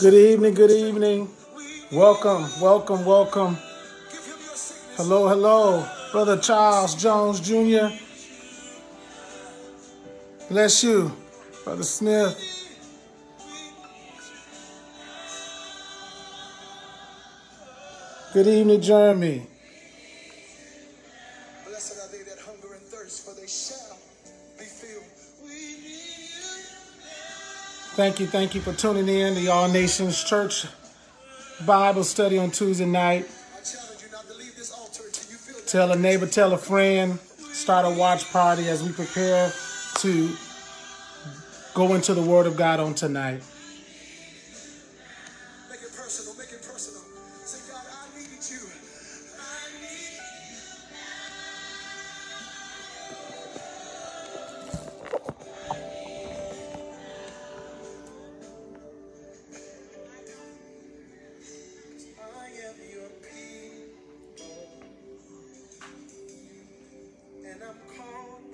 Good evening, good evening. Welcome, welcome, welcome. Hello, hello, Brother Charles Jones Jr. Bless you, Brother Smith. Good evening, Jeremy. Thank you, thank you for tuning in to All Nations Church Bible study on Tuesday night. Tell a neighbor, tell a friend, start a watch party as we prepare to go into the Word of God on tonight.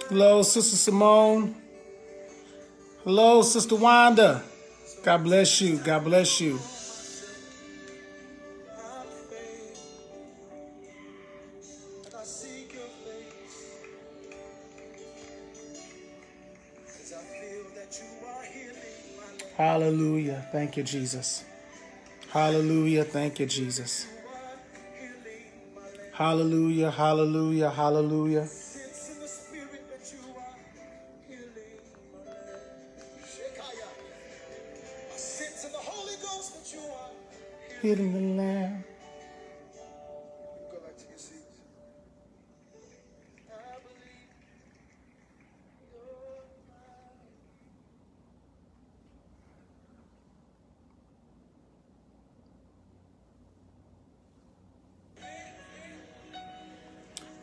Hello, Sister Simone. Hello, Sister Wanda. God bless you. God bless you. Hallelujah. Thank you, Jesus. Hallelujah. Thank you, Jesus. Hallelujah. Hallelujah. Hallelujah. You're mine.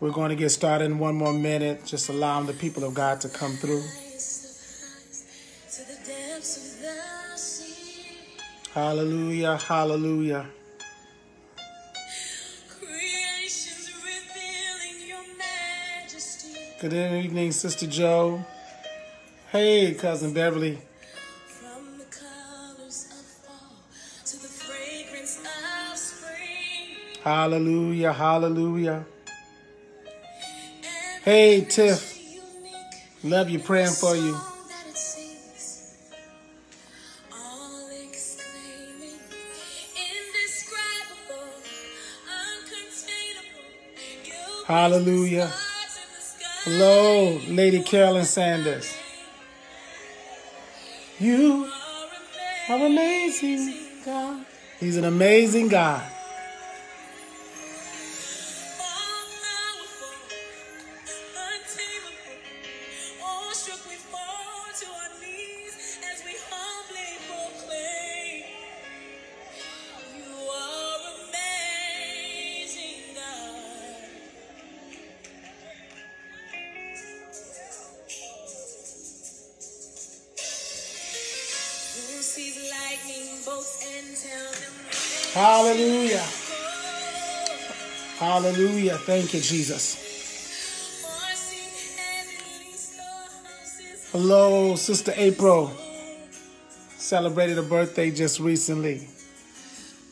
We're going to get started in one more minute, just allowing the people of God to come through. Hallelujah. Hallelujah. creation's revealing your majesty. Good evening, Sister Joe. Hey, Cousin Beverly. From the colors of fall to the fragrance of spring. Hallelujah. Hallelujah. Hey, Tiff. Love you, praying for you. Hallelujah. Hello, Lady Carolyn Sanders. You are amazing, God. He's an amazing God. Hallelujah. Hallelujah. Thank you, Jesus. Hello, Sister April. Celebrated a birthday just recently.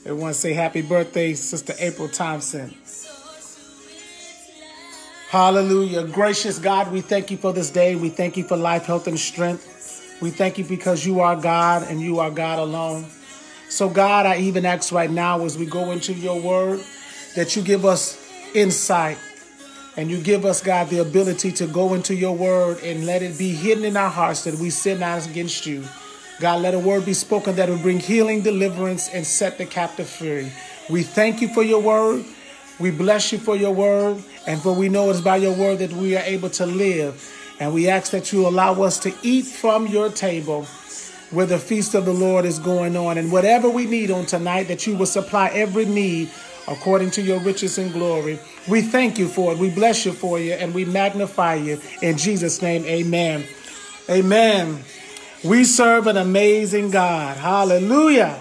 Everyone say happy birthday, Sister April Thompson. Hallelujah. Gracious God, we thank you for this day. We thank you for life, health, and strength. We thank you because you are God and you are God alone. So, God, I even ask right now as we go into your word that you give us insight and you give us, God, the ability to go into your word and let it be hidden in our hearts that we sin not against you. God, let a word be spoken that will bring healing, deliverance, and set the captive free. We thank you for your word. We bless you for your word. And for we know it's by your word that we are able to live. And we ask that you allow us to eat from your table where the feast of the Lord is going on. And whatever we need on tonight, that you will supply every need according to your riches and glory. We thank you for it. We bless you for you and we magnify you. In Jesus' name, amen. Amen. We serve an amazing God. Hallelujah.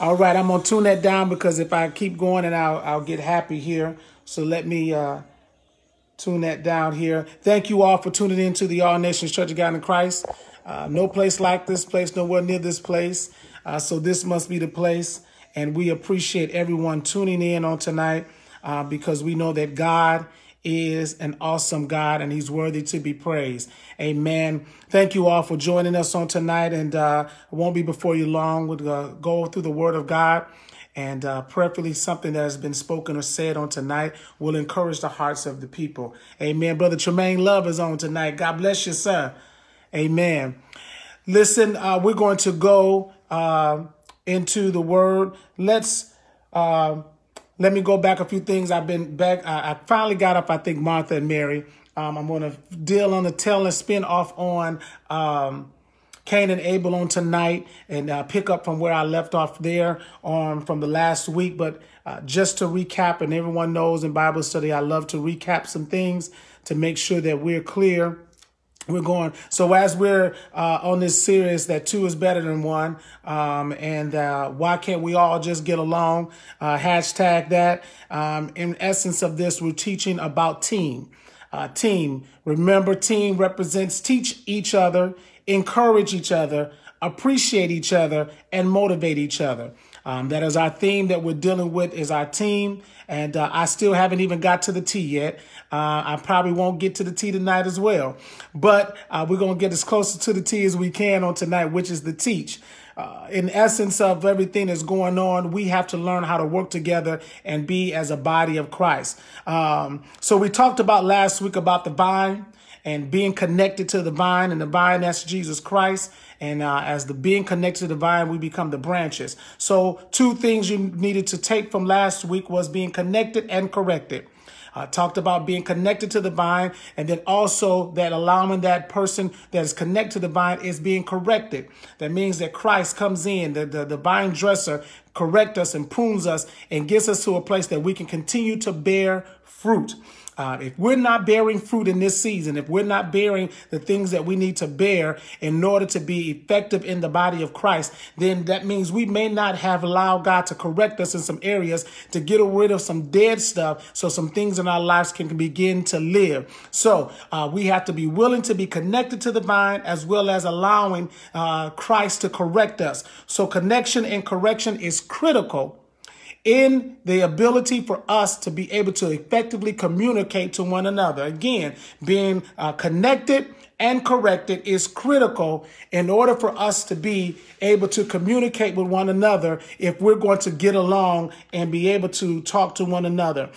All right, I'm gonna tune that down because if I keep going and I'll I'll get happy here. So let me uh tune that down here. Thank you all for tuning in to the All Nations Church of God in Christ. Uh, no place like this place, nowhere near this place. Uh, so this must be the place. And we appreciate everyone tuning in on tonight uh, because we know that God is an awesome God and he's worthy to be praised. Amen. Thank you all for joining us on tonight. And uh, won't be before you long. We'll uh, go through the word of God and uh, preferably something that has been spoken or said on tonight will encourage the hearts of the people. Amen. Brother Tremaine Love is on tonight. God bless you, sir. Amen. Listen, uh, we're going to go uh, into the word. Let's uh, let me go back a few things. I've been back. I, I finally got up. I think Martha and Mary. Um, I'm going to deal on the tail and spin off on um, Cain and Abel on tonight and uh, pick up from where I left off there on from the last week. But uh, just to recap, and everyone knows in Bible study, I love to recap some things to make sure that we're clear. We're going. So as we're uh, on this series, that two is better than one, um, and uh, why can't we all just get along? Uh, hashtag that. Um, in essence of this, we're teaching about team. Uh, team. Remember, team represents teach each other encourage each other, appreciate each other, and motivate each other. Um, that is our theme that we're dealing with is our team. And uh, I still haven't even got to the T yet. Uh, I probably won't get to the T tonight as well. But uh, we're going to get as close to the T as we can on tonight, which is the teach. Uh, in essence of everything that's going on, we have to learn how to work together and be as a body of Christ. Um, so we talked about last week about the vine and being connected to the vine and the vine that's Jesus Christ. And uh, as the being connected to the vine, we become the branches. So two things you needed to take from last week was being connected and corrected. I uh, talked about being connected to the vine and then also that allowing that person that is connected to the vine is being corrected. That means that Christ comes in, the, the, the vine dresser correct us and prunes us and gets us to a place that we can continue to bear fruit. Uh, if we're not bearing fruit in this season, if we're not bearing the things that we need to bear in order to be effective in the body of Christ, then that means we may not have allowed God to correct us in some areas to get rid of some dead stuff so some things in our lives can begin to live. So uh, we have to be willing to be connected to the vine as well as allowing uh, Christ to correct us. So connection and correction is critical in the ability for us to be able to effectively communicate to one another. Again, being uh, connected and corrected is critical in order for us to be able to communicate with one another if we're going to get along and be able to talk to one another.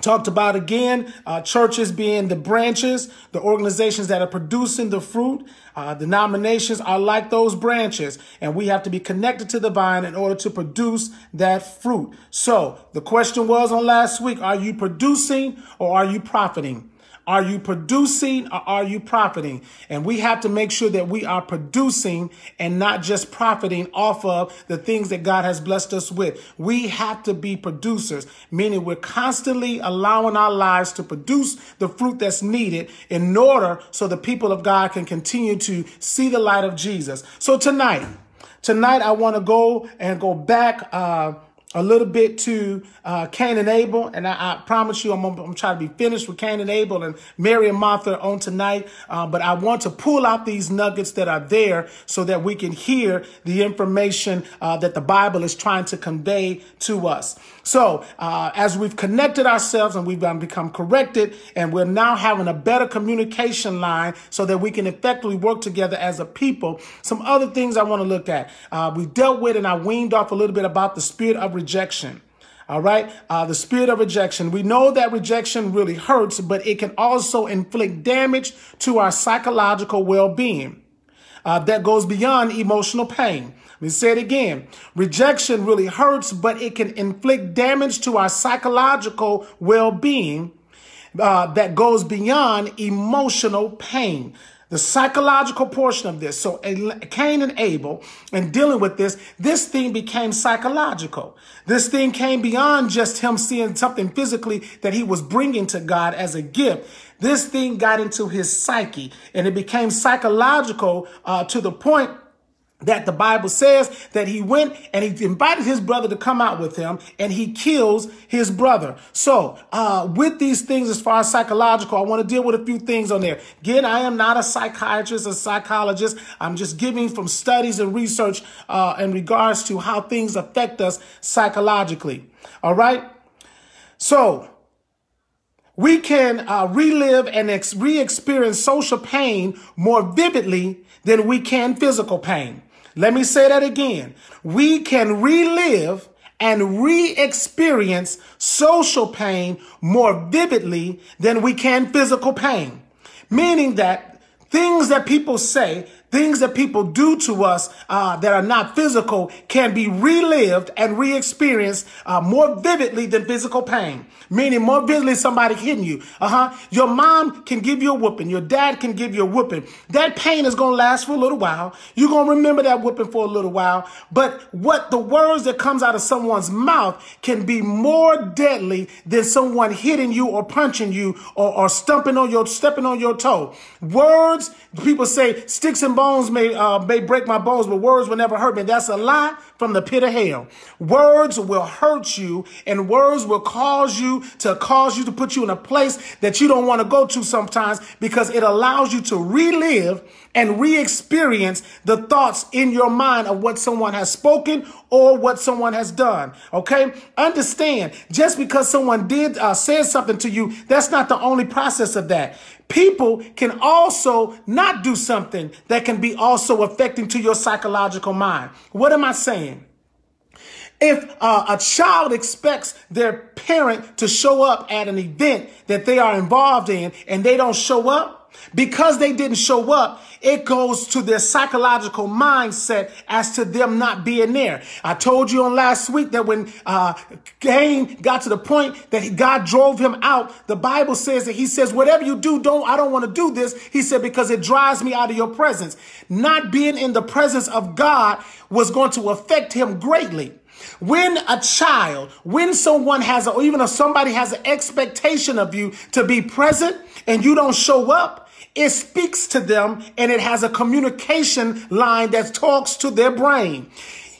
Talked about again, uh, churches being the branches, the organizations that are producing the fruit. Uh, denominations are like those branches, and we have to be connected to the vine in order to produce that fruit. So the question was on last week, are you producing or are you profiting? Are you producing or are you profiting? And we have to make sure that we are producing and not just profiting off of the things that God has blessed us with. We have to be producers, meaning we're constantly allowing our lives to produce the fruit that's needed in order so the people of God can continue to see the light of Jesus. So tonight, tonight I want to go and go back, uh, a little bit to uh, Cain and Abel, and I, I promise you, I'm, I'm, trying to be finished with Cain and Abel and Mary and Martha on tonight. Uh, but I want to pull out these nuggets that are there so that we can hear the information uh, that the Bible is trying to convey to us. So uh, as we've connected ourselves and we've become corrected, and we're now having a better communication line so that we can effectively work together as a people. Some other things I want to look at. Uh, we dealt with, and I weaned off a little bit about the spirit of rejection. All right. Uh, the spirit of rejection. We know that rejection really hurts, but it can also inflict damage to our psychological well-being. Uh, that goes beyond emotional pain. Let me say it again. Rejection really hurts, but it can inflict damage to our psychological well-being uh, that goes beyond emotional pain the psychological portion of this. So Cain and Abel, and dealing with this, this thing became psychological. This thing came beyond just him seeing something physically that he was bringing to God as a gift. This thing got into his psyche and it became psychological uh, to the point that the Bible says that he went and he invited his brother to come out with him and he kills his brother. So, uh, with these things, as far as psychological, I want to deal with a few things on there. Again, I am not a psychiatrist, or psychologist. I'm just giving from studies and research, uh, in regards to how things affect us psychologically. All right. So, we can uh, relive and ex- re-experience social pain more vividly than we can physical pain. Let me say that again. We can relive and re-experience social pain more vividly than we can physical pain. Meaning that things that people say, things that people do to us uh, that are not physical can be relived and re-experienced uh, more vividly than physical pain. Meaning more vividly somebody hitting you. Uh-huh. Your mom can give you a whooping. Your dad can give you a whooping. That pain is going to last for a little while. You're going to remember that whooping for a little while. But what the words that comes out of someone's mouth can be more deadly than someone hitting you or punching you or, or stumping on your, stepping on your toe. Words, people say sticks and may, uh, may break my bones, but words will never hurt me. That's a lie from the pit of hell. Words will hurt you and words will cause you to cause you to put you in a place that you don't want to go to sometimes because it allows you to relive and re-experience the thoughts in your mind of what someone has spoken or what someone has done. Okay. Understand just because someone did uh, say something to you, that's not the only process of that. People can also not do something that can be also affecting to your psychological mind. What am I saying? If uh, a child expects their parent to show up at an event that they are involved in and they don't show up, because they didn't show up, it goes to their psychological mindset as to them not being there. I told you on last week that when uh, Cain got to the point that God drove him out, the Bible says that he says, whatever you do, don't, I don't want to do this. He said, because it drives me out of your presence. Not being in the presence of God was going to affect him greatly. When a child, when someone has, a, or even if somebody has an expectation of you to be present and you don't show up, it speaks to them and it has a communication line that talks to their brain.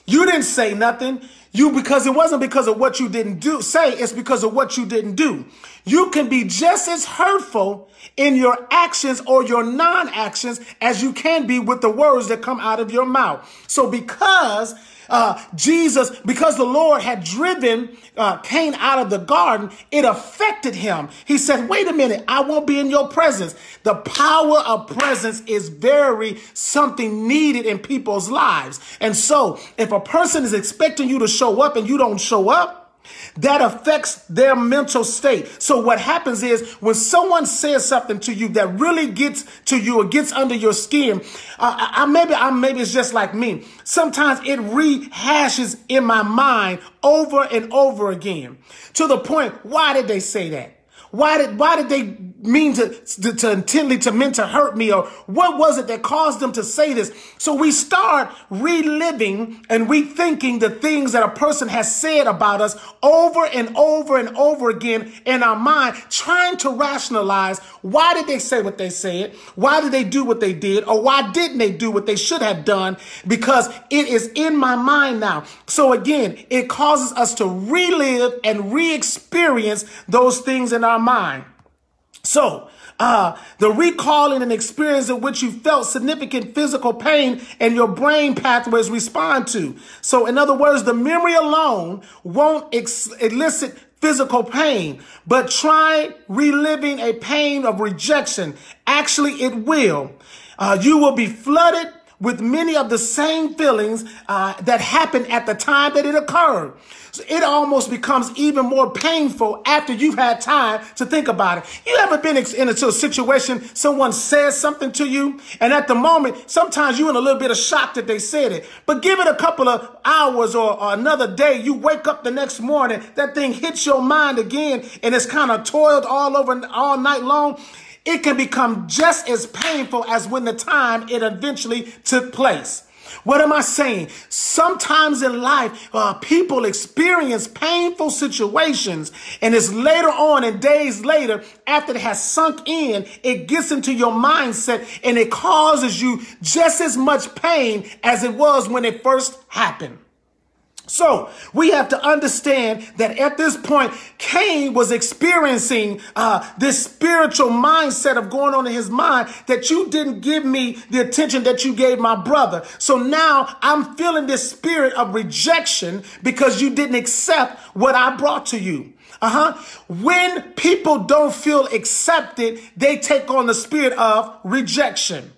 You didn't say nothing. You, because it wasn't because of what you didn't do, say, it's because of what you didn't do. You can be just as hurtful in your actions or your non-actions as you can be with the words that come out of your mouth. So because uh, Jesus, because the Lord had driven uh, Cain out of the garden, it affected him. He said, wait a minute, I won't be in your presence. The power of presence is very something needed in people's lives. And so if a person is expecting you to show up and you don't show up, that affects their mental state. So what happens is when someone says something to you that really gets to you or gets under your skin, uh, I, I, maybe I maybe it's just like me. Sometimes it rehashes in my mind over and over again to the point. Why did they say that? Why did why did they mean to, to, to intently to mean to hurt me? Or what was it that caused them to say this? So we start reliving and rethinking the things that a person has said about us over and over and over again in our mind, trying to rationalize why did they say what they said? Why did they do what they did? Or why didn't they do what they should have done? Because it is in my mind now. So again, it causes us to relive and re-experience those things in our mind. So, uh, the recalling an experience in which you felt significant physical pain and your brain pathways respond to. So, in other words, the memory alone won't elicit physical pain, but try reliving a pain of rejection. Actually, it will. Uh, you will be flooded with many of the same feelings uh, that happened at the time that it occurred. So it almost becomes even more painful after you've had time to think about it. You ever been into a situation, someone says something to you, and at the moment, sometimes you're in a little bit of shock that they said it. But give it a couple of hours or, or another day, you wake up the next morning, that thing hits your mind again, and it's kind of toiled all over all night long it can become just as painful as when the time it eventually took place. What am I saying? Sometimes in life, uh, people experience painful situations, and it's later on and days later, after it has sunk in, it gets into your mindset and it causes you just as much pain as it was when it first happened. So we have to understand that at this point, Cain was experiencing uh, this spiritual mindset of going on in his mind that you didn't give me the attention that you gave my brother. So now I'm feeling this spirit of rejection because you didn't accept what I brought to you. Uh huh. When people don't feel accepted, they take on the spirit of rejection.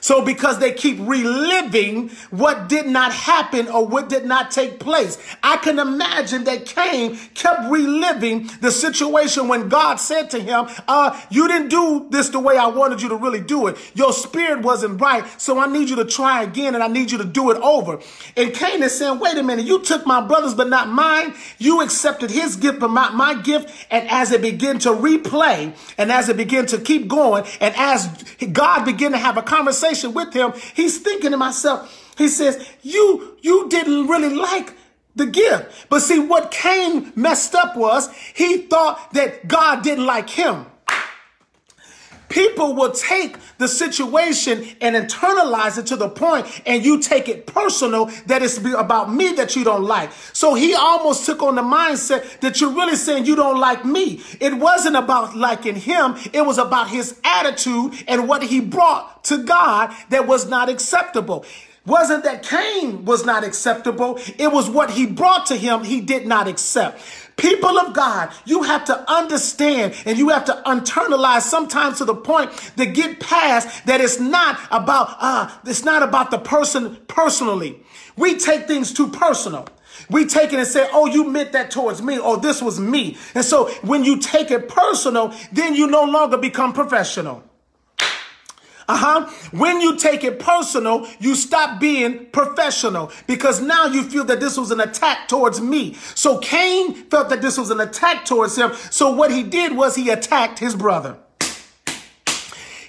So because they keep reliving what did not happen or what did not take place. I can imagine that Cain kept reliving the situation when God said to him, uh, you didn't do this the way I wanted you to really do it. Your spirit wasn't right. So I need you to try again and I need you to do it over. And Cain is saying, wait a minute, you took my brothers, but not mine. You accepted his gift, but not my gift. And as it began to replay and as it began to keep going and as God began to have a conversation conversation with him, he's thinking to myself, he says, you, you didn't really like the gift. But see, what Cain messed up was he thought that God didn't like him. People will take the situation and internalize it to the point and you take it personal that it's about me that you don't like. So he almost took on the mindset that you're really saying you don't like me. It wasn't about liking him. It was about his attitude and what he brought to God that was not acceptable wasn't that Cain was not acceptable. It was what he brought to him he did not accept. People of God, you have to understand and you have to internalize sometimes to the point to get past that it's not about, uh, it's not about the person personally. We take things too personal. We take it and say, oh, you meant that towards me, or this was me. And so when you take it personal, then you no longer become professional. Uh-huh. When you take it personal, you stop being professional because now you feel that this was an attack towards me. So Cain felt that this was an attack towards him. So what he did was he attacked his brother.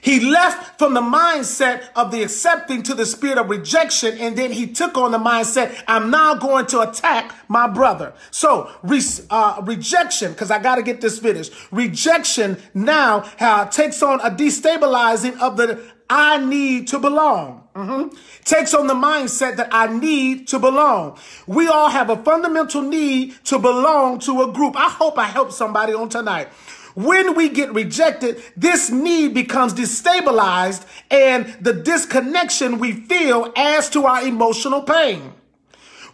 He left from the mindset of the accepting to the spirit of rejection, and then he took on the mindset, I'm now going to attack my brother. So, re- uh, rejection, because I got to get this finished. Rejection now uh, takes on a destabilizing of the I need to belong. Mm-hmm. Takes on the mindset that I need to belong. We all have a fundamental need to belong to a group. I hope I help somebody on tonight. When we get rejected, this need becomes destabilized and the disconnection we feel adds to our emotional pain.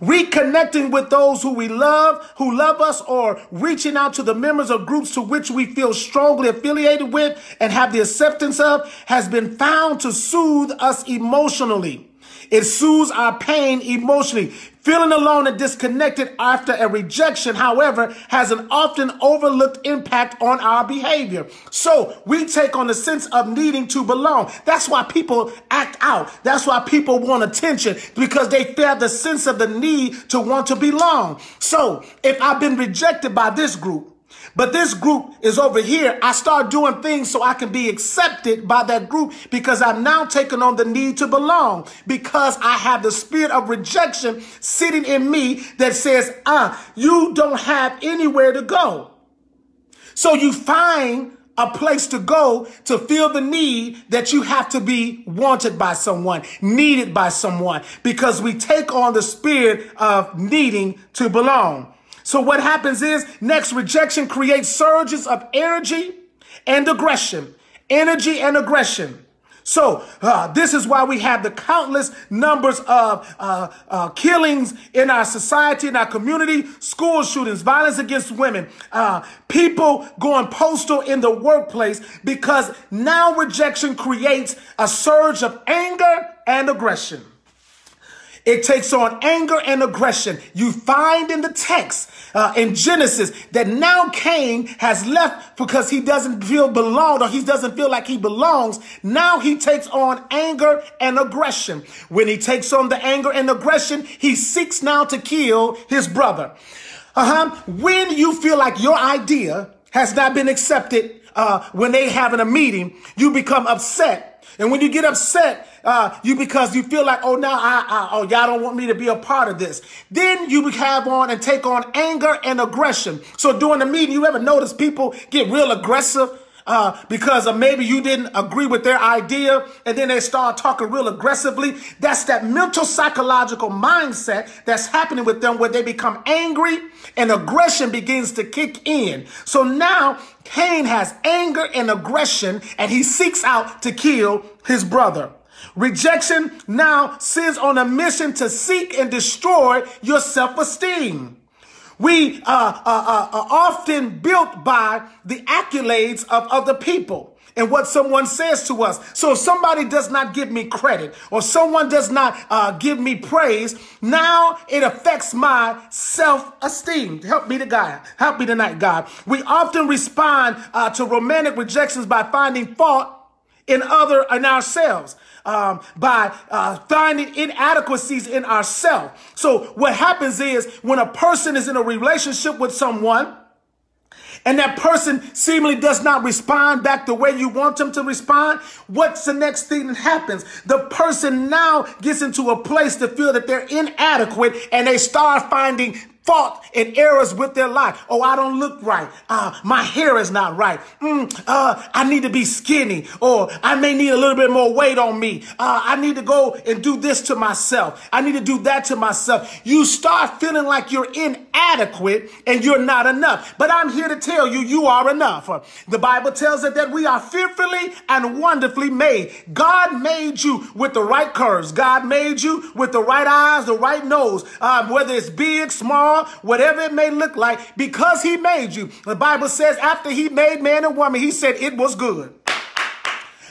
Reconnecting with those who we love, who love us, or reaching out to the members of groups to which we feel strongly affiliated with and have the acceptance of has been found to soothe us emotionally. It soothes our pain emotionally. Feeling alone and disconnected after a rejection, however, has an often overlooked impact on our behavior. So we take on the sense of needing to belong. That's why people act out. That's why people want attention because they feel the sense of the need to want to belong. So if I've been rejected by this group, but this group is over here. I start doing things so I can be accepted by that group because I've now taken on the need to belong because I have the spirit of rejection sitting in me that says, ah, you don't have anywhere to go. So you find a place to go to feel the need that you have to be wanted by someone, needed by someone, because we take on the spirit of needing to belong. So what happens is next rejection creates surges of energy and aggression, energy and aggression. So uh, this is why we have the countless numbers of uh, uh, killings in our society, in our community, school shootings, violence against women, uh, people going postal in the workplace because now rejection creates a surge of anger and aggression. It takes on anger and aggression. You find in the text uh, in Genesis that now Cain has left because he doesn't feel belonged or he doesn't feel like he belongs. Now he takes on anger and aggression. When he takes on the anger and aggression, he seeks now to kill his brother. Uh-huh. When you feel like your idea has not been accepted uh, when they having a meeting, you become upset. And when you get upset, uh, you because you feel like, oh, now I, I, oh, y'all don't want me to be a part of this. Then you have on and take on anger and aggression. So during the meeting, you ever notice people get real aggressive? uh, because of maybe you didn't agree with their idea and then they start talking real aggressively. That's that mental psychological mindset that's happening with them where they become angry and aggression begins to kick in. So now Cain has anger and aggression and he seeks out to kill his brother. Rejection now sends on a mission to seek and destroy your self-esteem. We uh, uh, uh, are often built by the accolades of other people and what someone says to us. So if somebody does not give me credit or someone does not uh, give me praise, now it affects my self-esteem. Help me to God. Help me tonight, God. We often respond uh, to romantic rejections by finding fault in other in ourselves um, by uh, finding inadequacies in ourselves. So what happens is when a person is in a relationship with someone, and that person seemingly does not respond back the way you want them to respond, what's the next thing that happens? The person now gets into a place to feel that they're inadequate and they start finding fault and errors with their life. Oh, I don't look right. Uh, my hair is not right. Mm, uh, I need to be skinny or I may need a little bit more weight on me. Uh, I need to go and do this to myself. I need to do that to myself. You start feeling like you're inadequate and you're not enough. But I'm here to tell you, you are enough. The Bible tells us that we are fearfully and wonderfully made. God made you with the right curves. God made you with the right eyes, the right nose, um, whether it's big, small, whatever it may look like, because he made you. The Bible says after he made man and woman, he said it was good.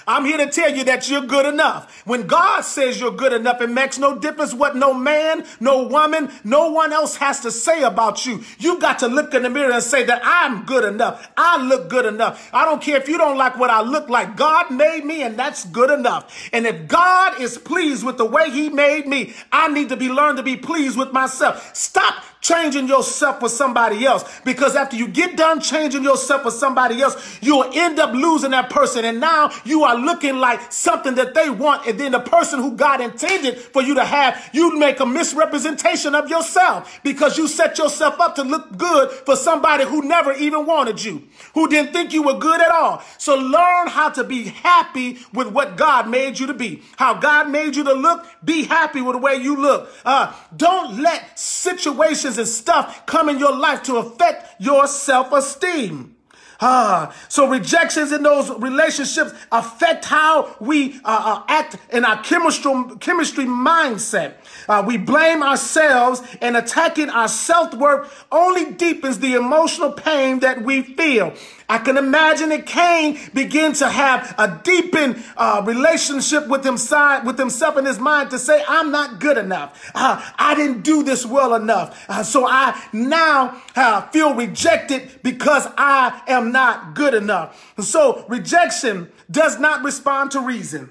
I'm here to tell you that you're good enough. When God says you're good enough, it makes no difference what no man, no woman, no one else has to say about you. You got to look in the mirror and say that I'm good enough. I look good enough. I don't care if you don't like what I look like. God made me and that's good enough. And if God is pleased with the way he made me, I need to be learned to be pleased with myself. Stop changing yourself for somebody else. Because after you get done changing yourself for somebody else, you'll end up losing that person. And now you are looking like something that they want. And then the person who God intended for you to have, you make a misrepresentation of yourself because you set yourself up to look good for somebody who never even wanted you, who didn't think you were good at all. So learn how to be happy with what God made you to be. How God made you to look, be happy with the way you look. Uh, don't let situations and stuff come in your life to affect your self-esteem. Ah, so rejections in those relationships affect how we uh, uh, act in our chemistry, chemistry mindset. Uh, we blame ourselves and attacking our self-worth only deepens the emotional pain that we feel. I can imagine that Cain began to have a deepened uh, relationship with himself, with himself in his mind to say, I'm not good enough. Uh, I didn't do this well enough. Uh, so I now uh, feel rejected because I am not good enough. So rejection does not respond to reason.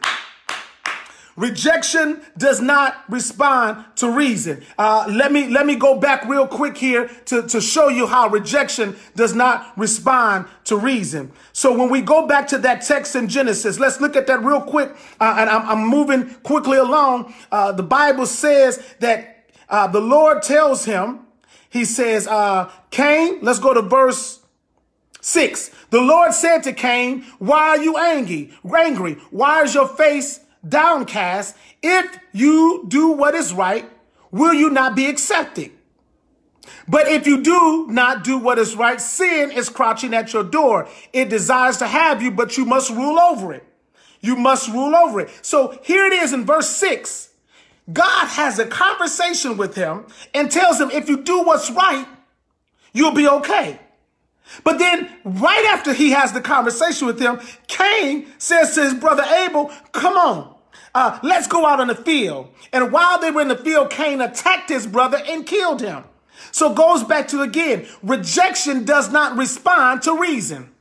Rejection does not respond to reason. Uh, let me let me go back real quick here to, to show you how rejection does not respond to reason. So when we go back to that text in Genesis, let's look at that real quick. Uh, and I'm, I'm, moving quickly along. Uh, the Bible says that uh, the Lord tells him, He says, uh, Cain. Let's go to verse six. The Lord said to Cain, "Why are you angry? Angry? Why is your face?" Downcast, if you do what is right, will you not be accepted? But if you do not do what is right, sin is crouching at your door. It desires to have you, but you must rule over it. You must rule over it. So here it is in verse six. God has a conversation with him and tells him, if you do what's right, you'll be okay. But then right after he has the conversation with him, Cain says to his brother Abel, come on, uh, let's go out in the field. And while they were in the field, Cain attacked his brother and killed him. So goes back to again, rejection does not respond to reason.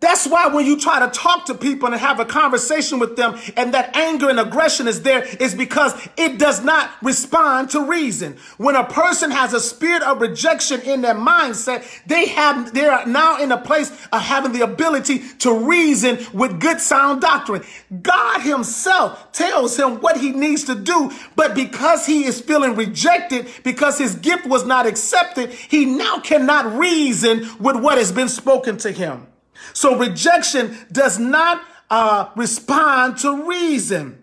That's why when you try to talk to people and have a conversation with them and that anger and aggression is there is because it does not respond to reason. When a person has a spirit of rejection in their mindset, they have, they are now in a place of having the ability to reason with good sound doctrine. God himself tells him what he needs to do, but because he is feeling rejected, because his gift was not accepted, he now cannot reason with what has been spoken to him. So rejection does not uh, respond to reason.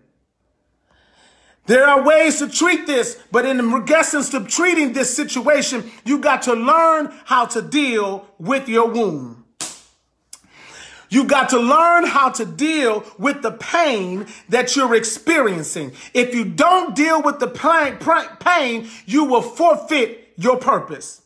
There are ways to treat this, but in the essence to treating this situation, you got to learn how to deal with your wound. You got to learn how to deal with the pain that you're experiencing. If you don't deal with the pain, you will forfeit your purpose.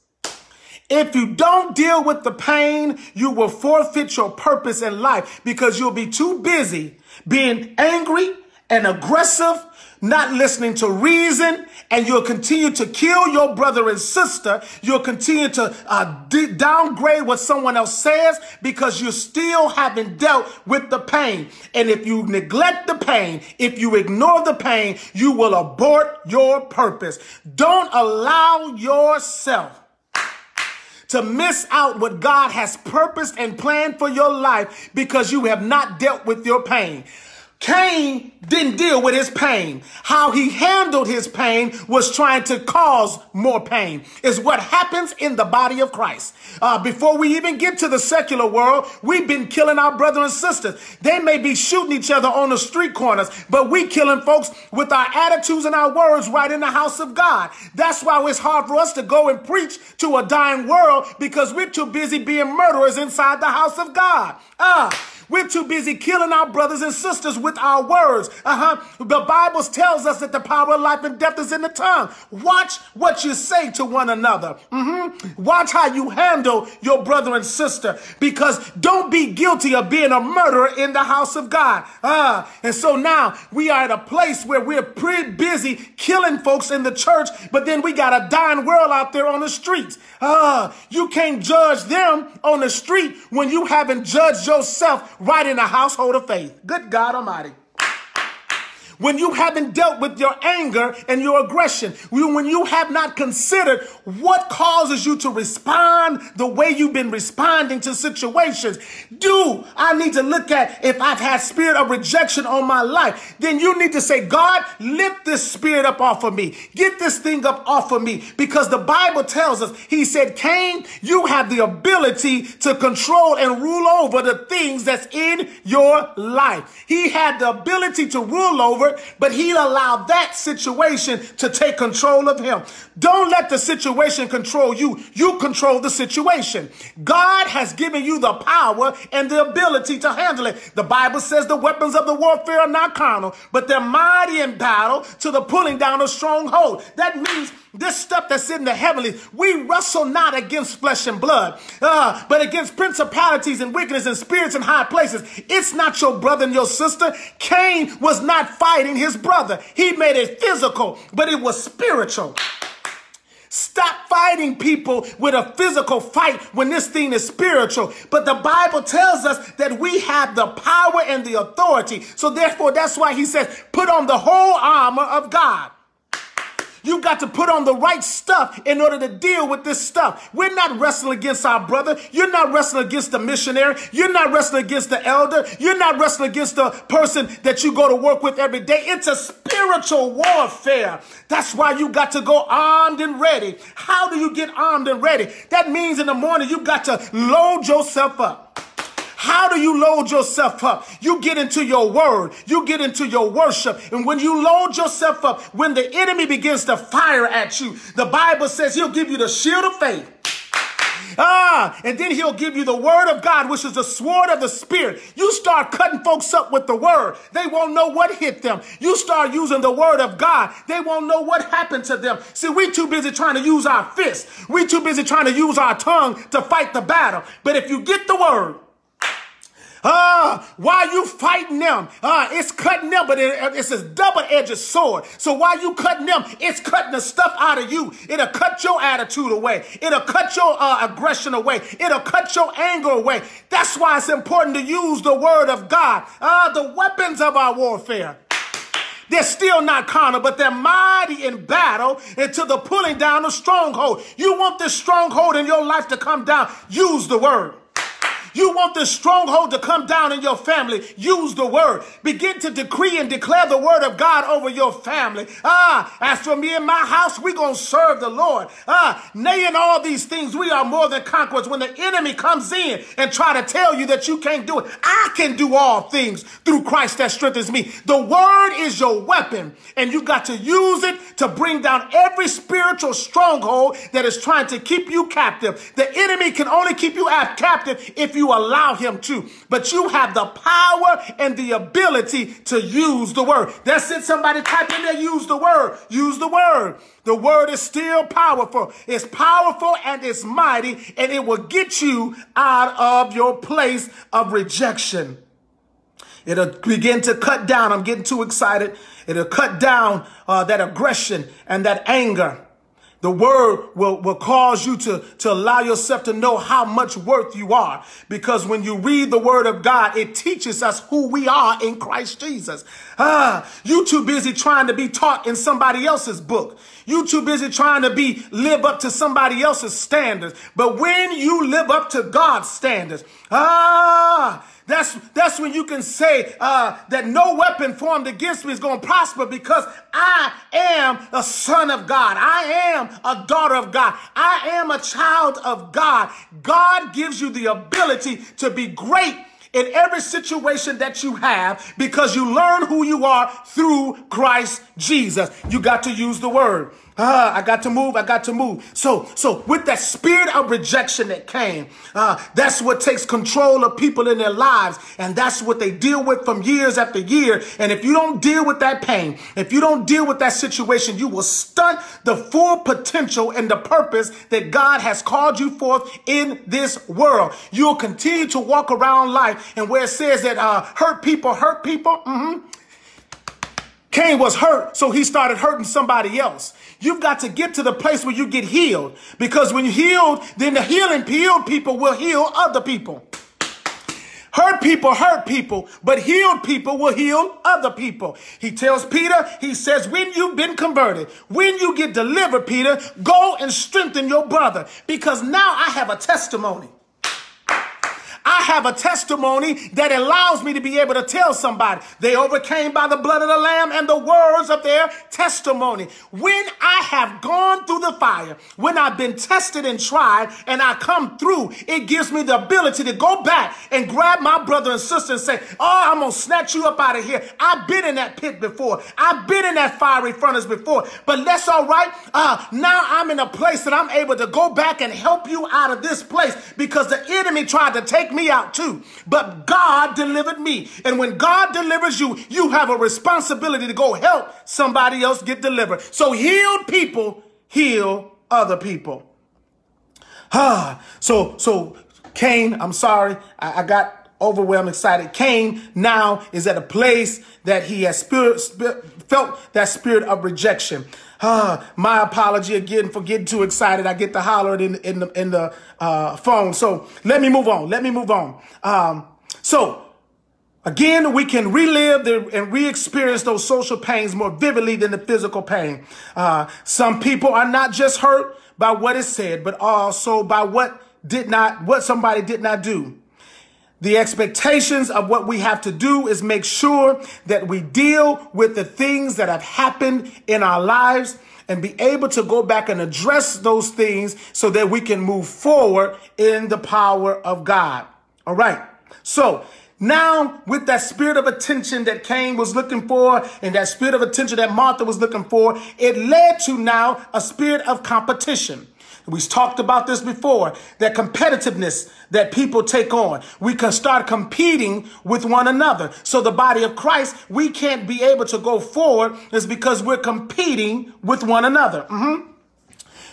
If you don't deal with the pain, you will forfeit your purpose in life because you'll be too busy being angry and aggressive, not listening to reason, and you'll continue to kill your brother and sister. You'll continue to uh, downgrade what someone else says because you still haven't dealt with the pain. And if you neglect the pain, if you ignore the pain, you will abort your purpose. Don't allow yourself to miss out what God has purposed and planned for your life because you have not dealt with your pain. Cain didn't deal with his pain. How he handled his pain was trying to cause more pain, is what happens in the body of Christ. Uh, before we even get to the secular world, we've been killing our brothers and sisters. They may be shooting each other on the street corners, but we killing folks with our attitudes and our words right in the house of God. That's why it's hard for us to go and preach to a dying world because we're too busy being murderers inside the house of God. Ah. We're too busy killing our brothers and sisters with our words. Uh-huh. The Bible tells us that the power of life and death is in the tongue. Watch what you say to one another. Mm-hmm. Watch how you handle your brother and sister because don't be guilty of being a murderer in the house of God. Uh, and so now we are at a place where we're pretty busy killing folks in the church, but then we got a dying world out there on the streets. Uh, you can't judge them on the street when you haven't judged yourself right in the household of faith. Good God Almighty when you haven't dealt with your anger and your aggression, when you have not considered what causes you to respond the way you've been responding to situations, do I need to look at if I've had spirit of rejection on my life? Then you need to say, God, lift this spirit up off of me. Get this thing up off of me because the Bible tells us, he said, Cain, you have the ability to control and rule over the things that's in your life. He had the ability to rule over but he allowed that situation to take control of him. Don't let the situation control you. You control the situation. God has given you the power and the ability to handle it. The Bible says the weapons of the warfare are not carnal, but they're mighty in battle to the pulling down of stronghold. That means this stuff that's in the heavenlies, we wrestle not against flesh and blood, uh, but against principalities and wickedness and spirits in high places. It's not your brother and your sister. Cain was not fighting his brother. He made it physical, but it was spiritual. Stop fighting people with a physical fight when this thing is spiritual. But the Bible tells us that we have the power and the authority. So therefore, that's why he says, put on the whole armor of God. You got to put on the right stuff in order to deal with this stuff. We're not wrestling against our brother. You're not wrestling against the missionary. You're not wrestling against the elder. You're not wrestling against the person that you go to work with every day. It's a spiritual warfare. That's why you got to go armed and ready. How do you get armed and ready? That means in the morning you got to load yourself up. How do you load yourself up? You get into your word. You get into your worship. And when you load yourself up, when the enemy begins to fire at you, the Bible says he'll give you the shield of faith. Ah, and then he'll give you the word of God, which is the sword of the spirit. You start cutting folks up with the word. They won't know what hit them. You start using the word of God. They won't know what happened to them. See, we too busy trying to use our fists. We too busy trying to use our tongue to fight the battle. But if you get the word, Ah, while you fighting them, ah, it's cutting them, but it- it's a double-edged sword. So while you cutting them, it's cutting the stuff out of you. It'll cut your attitude away. It'll cut your uh, aggression away. It'll cut your anger away. That's why it's important to use the word of God. Ah, the weapons of our warfare. They're still not carnal, but they're mighty in battle into the pulling down of stronghold. You want this stronghold in your life to come down, use the word. You want this stronghold to come down in your family, use the word. Begin to decree and declare the word of God over your family. Ah, as for me and my house, we're going to serve the Lord. Ah, nay, in all these things, we are more than conquerors. When the enemy comes in and try to tell you that you can't do it, I can do all things through Christ that strengthens me. The word is your weapon, and you got to use it to bring down every spiritual stronghold that is trying to keep you captive. The enemy can only keep you captive if you allow him to. But you have the power and the ability to use the word. That's it. Somebody type in there, use the word. Use the word. The word is still powerful. It's powerful and it's mighty, and it will get you out of your place of rejection. It'll begin to cut down. I'm getting too excited. It'll cut down uh, that aggression and that anger. The word will, will cause you to, to allow yourself to know how much worth you are. Because when you read the word of God, it teaches us who we are in Christ Jesus. Ah, you too busy trying to be taught in somebody else's book. You too busy trying to be live up to somebody else's standards. But when you live up to God's standards, ah, that's, that's when you can say uh, that no weapon formed against me is going to prosper because I am a son of God. I am a daughter of God. I am a child of God. God gives you the ability to be great in every situation that you have because you learn who you are through Christ Jesus. You got to use the word. Ah, I got to move. I got to move. So, so with that spirit of rejection that came, uh, that's what takes control of people in their lives. And that's what they deal with from years after year. And if you don't deal with that pain, if you don't deal with that situation, you will stunt the full potential and the purpose that God has called you forth in this world. You'll continue to walk around life and where it says that, uh, hurt people hurt people. mhm. Cain was hurt, so he started hurting somebody else. You've got to get to the place where you get healed. Because when you're healed, then the healing healed people will heal other people. Hurt people hurt people, but healed people will heal other people. He tells Peter, he says, when you've been converted, when you get delivered, Peter, go and strengthen your brother because now I have a testimony. I have a testimony that allows me to be able to tell somebody they overcame by the blood of the Lamb and the words of their testimony. When I have gone through the fire, when I've been tested and tried, and I come through, it gives me the ability to go back and grab my brother and sister and say, Oh, I'm going to snatch you up out of here. I've been in that pit before, I've been in that fiery furnace before, but that's all right. Uh, now I'm in a place that I'm able to go back and help you out of this place because the enemy tried to take me out too. But God delivered me. And when God delivers you, you have a responsibility to go help somebody else get delivered. So healed people heal other people. Ah, so so Cain, I'm sorry, I, I got overwhelmed, excited. Cain now is at a place that he has spirit, spirit, felt that spirit of rejection. Ah, my apology again for getting too excited. I get to holler in in the in the uh, phone. So let me move on. Let me move on. Um, so Again, we can relive the, and re-experience those social pains more vividly than the physical pain. Uh, some people are not just hurt by what is said, but also by what did not, what somebody did not do. The expectations of what we have to do is make sure that we deal with the things that have happened in our lives and be able to go back and address those things so that we can move forward in the power of God. All right. So now, with that spirit of attention that Cain was looking for and that spirit of attention that Martha was looking for, it led to now a spirit of competition. We've talked about this before, that competitiveness that people take on. We can start competing with one another. So the body of Christ, we can't be able to go forward is because we're competing with one another. Mhm.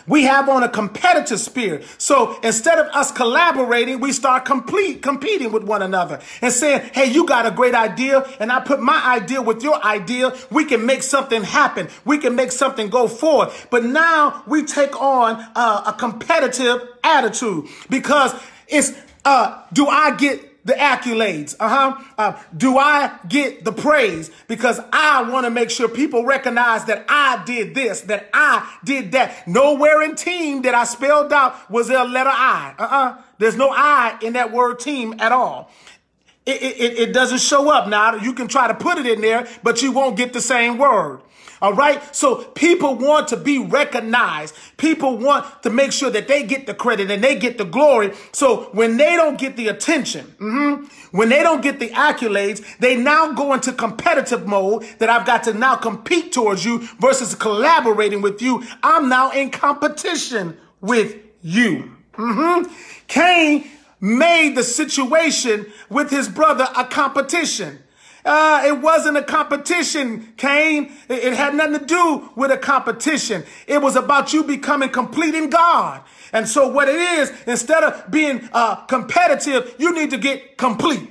We have on a competitive spirit. So instead of us collaborating, we start complete competing with one another and saying, Hey, you got a great idea. And I put my idea with your idea. We can make something happen. We can make something go forward. But now we take on uh, a competitive attitude because it's, uh, do I get the accolades. Uh-huh. Uh, do I get the praise? Because I want to make sure people recognize that I did this, that I did that. Nowhere in team that I spelled out was there a letter I. Uh-uh. There's no I in that word team at all. It, it, it doesn't show up now. You can try to put it in there, but you won't get the same word. All right. So people want to be recognized. People want to make sure that they get the credit and they get the glory. So when they don't get the attention, mm-hmm, when they don't get the accolades, they now go into competitive mode that I've got to now compete towards you versus collaborating with you. I'm now in competition with you. Mm-hmm. Cain made the situation with his brother a competition. Uh, it wasn't a competition, Cain. It, it had nothing to do with a competition. It was about you becoming complete in God. And so what it is, instead of being uh, competitive, you need to get complete.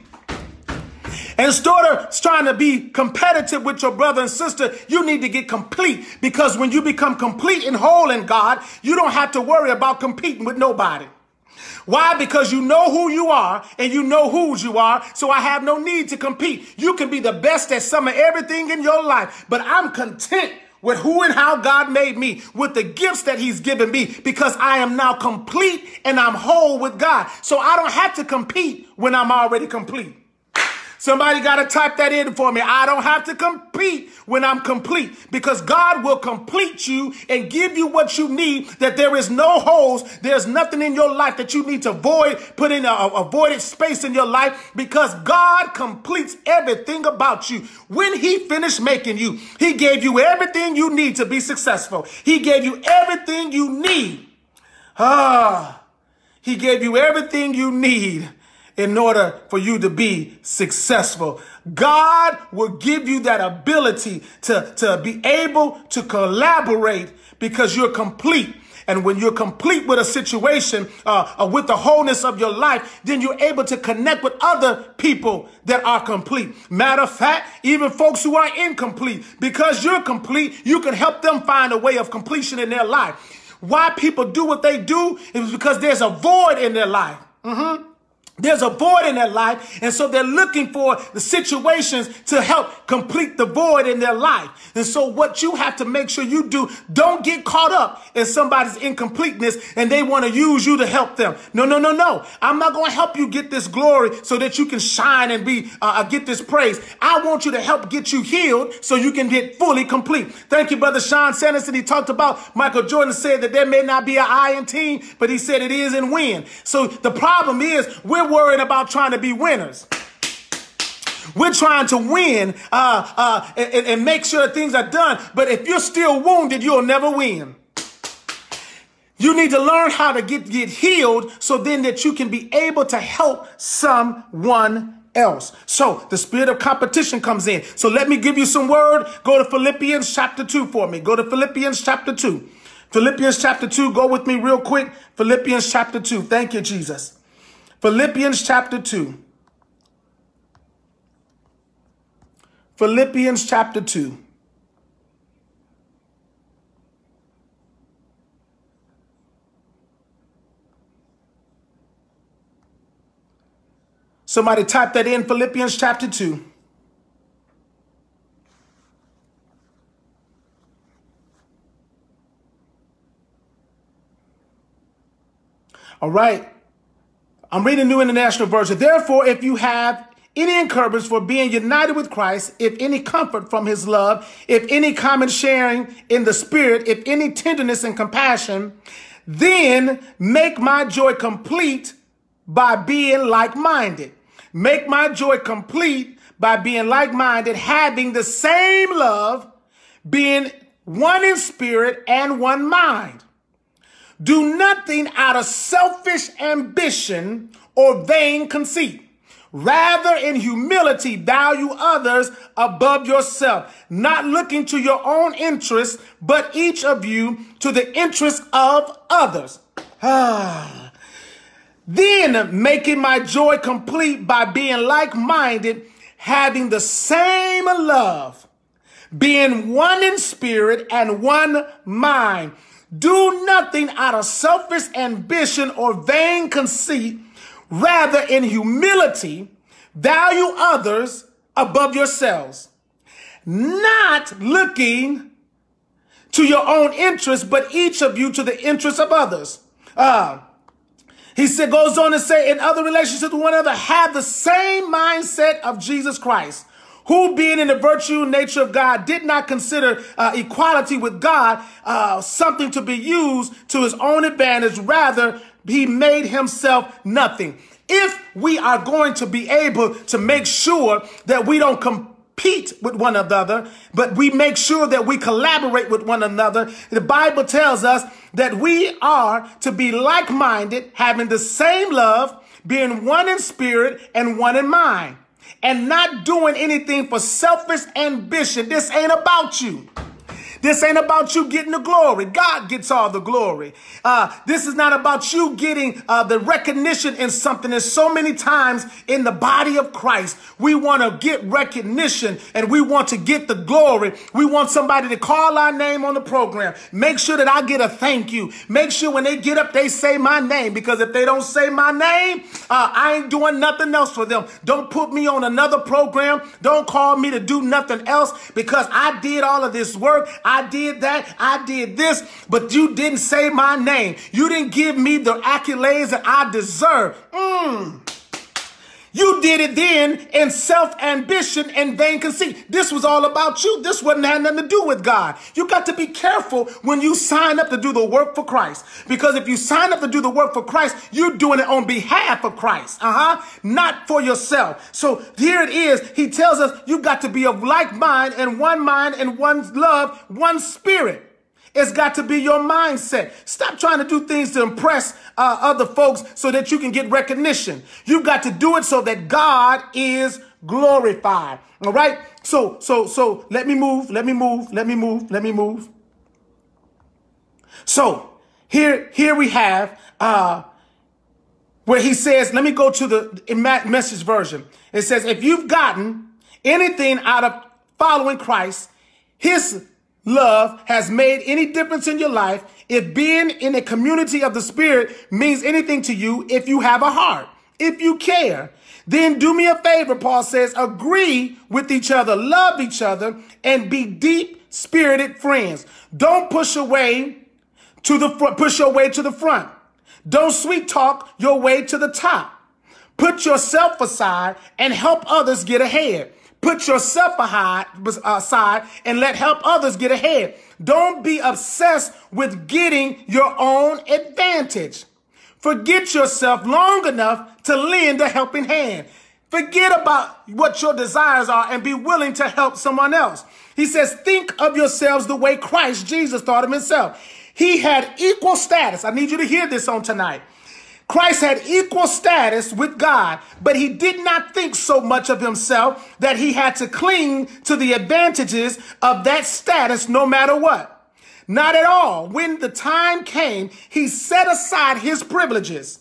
Instead of trying to be competitive with your brother and sister, you need to get complete because when you become complete and whole in God, you don't have to worry about competing with nobody. Why? Because you know who you are and you know whose you are. So I have no need to compete. You can be the best at some of everything in your life, but I'm content with who and how God made me, with the gifts that He's given me, because I am now complete and I'm whole with God. So I don't have to compete when I'm already complete. Somebody got to type that in for me. I don't have to compete when I'm complete because God will complete you and give you what you need that there is no holes. There's nothing in your life that you need to void, put in a, a voided space in your life because God completes everything about you. When he finished making you, he gave you everything you need to be successful. He gave you everything you need. Ah, he gave you everything you need in order for you to be successful. God will give you that ability to, to be able to collaborate because you're complete. And when you're complete with a situation, uh, uh, with the wholeness of your life, then you're able to connect with other people that are complete. Matter of fact, even folks who are incomplete, because you're complete, you can help them find a way of completion in their life. Why people do what they do is because there's a void in their life. Mm-hmm. There's a void in their life. And so they're looking for the situations to help complete the void in their life. And so what you have to make sure you do, don't get caught up in somebody's incompleteness and they want to use you to help them. No, no, no, no. I'm not going to help you get this glory so that you can shine and be, uh, uh, get this praise. I want you to help get you healed so you can get fully complete. Thank you, brother Sean Sanderson. He talked about Michael Jordan said that there may not be an I in team, but he said it is in win. So the problem is we're we're worried about trying to be winners. We're trying to win uh, uh, and, and make sure things are done. But if you're still wounded, you'll never win. You need to learn how to get, get healed so then that you can be able to help someone else. So the spirit of competition comes in. So let me give you some word. Go to Philippians chapter 2 for me. Go to Philippians chapter 2. Philippians chapter 2. Go with me real quick. Philippians chapter 2. Thank you, Jesus. Philippians chapter 2. Philippians chapter 2. Somebody type that in Philippians chapter 2. All right. I'm reading New International Version. Therefore, if you have any encouragement for being united with Christ, if any comfort from his love, if any common sharing in the spirit, if any tenderness and compassion, then make my joy complete by being like-minded. Make my joy complete by being like-minded, having the same love, being one in spirit and one mind. Do nothing out of selfish ambition or vain conceit. Rather, in humility, value others above yourself, not looking to your own interests, but each of you to the interests of others. Then making my joy complete by being like minded, having the same love, being one in spirit and one mind. Do nothing out of selfish ambition or vain conceit. Rather, in humility, value others above yourselves, not looking to your own interests, but each of you to the interests of others. Uh, he said, goes on to say, in other relationships with one another, have the same mindset of Jesus Christ, who being in the virtue nature of God did not consider uh, equality with God uh, something to be used to his own advantage. Rather, he made himself nothing. If we are going to be able to make sure that we don't compete with one another, but we make sure that we collaborate with one another, the Bible tells us that we are to be like-minded, having the same love, being one in spirit and one in mind, and not doing anything for selfish ambition. This ain't about you. This ain't about you getting the glory. God gets all the glory. Uh, this is not about you getting uh, the recognition in something. There's so many times in the body of Christ, we want to get recognition and we want to get the glory. We want somebody to call our name on the program. Make sure that I get a thank you. Make sure when they get up, they say my name because if they don't say my name, uh, I ain't doing nothing else for them. Don't put me on another program. Don't call me to do nothing else because I did all of this work. I did that, I did this, but you didn't say my name. You didn't give me the accolades that I deserve. Mm. You did it then in self ambition and vain conceit. This was all about you. This wasn't had nothing to do with God. You got to be careful when you sign up to do the work for Christ. Because if you sign up to do the work for Christ, you're doing it on behalf of Christ. Uh huh. Not for yourself. So here it is. He tells us you got to be of like mind and one mind and one love, one spirit. It's got to be your mindset. Stop trying to do things to impress uh, other folks so that you can get recognition. You've got to do it so that God is glorified. All right. So, so, so let me move. Let me move. Let me move. Let me move. So here, here we have, uh, where he says, let me go to the message version. It says, if you've gotten anything out of following Christ, his love has made any difference in your life, if being in a community of the Spirit means anything to you, if you have a heart, if you care, then do me a favor, Paul says, agree with each other, love each other, and be deep spirited friends. Don't push away to the front, push your way to the front. Don't sweet talk your way to the top. Put yourself aside and help others get ahead. Put yourself aside uh, and let help others get ahead. Don't be obsessed with getting your own advantage. Forget yourself long enough to lend a helping hand. Forget about what your desires are and be willing to help someone else. He says, think of yourselves the way Christ Jesus thought of himself. He had equal status. I need you to hear this on tonight. Christ had equal status with God, but he did not think so much of himself that he had to cling to the advantages of that status no matter what. Not at all. When the time came, he set aside his privileges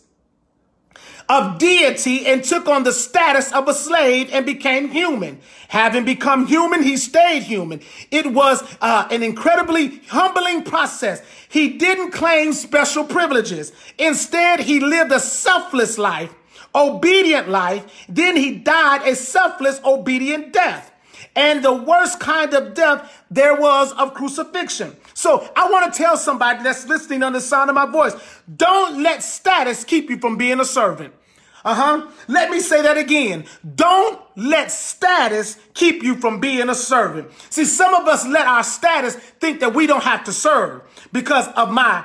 of deity and took on the status of a slave and became human. Having become human, he stayed human. It was uh, an incredibly humbling process. He didn't claim special privileges. Instead, he lived a selfless life, obedient life. Then he died a selfless, obedient death. And the worst kind of death there was of crucifixion. So I want to tell somebody that's listening on the sound of my voice, don't let status keep you from being a servant. Uh huh. Let me say that again. Don't let status keep you from being a servant. See, some of us let our status think that we don't have to serve because of my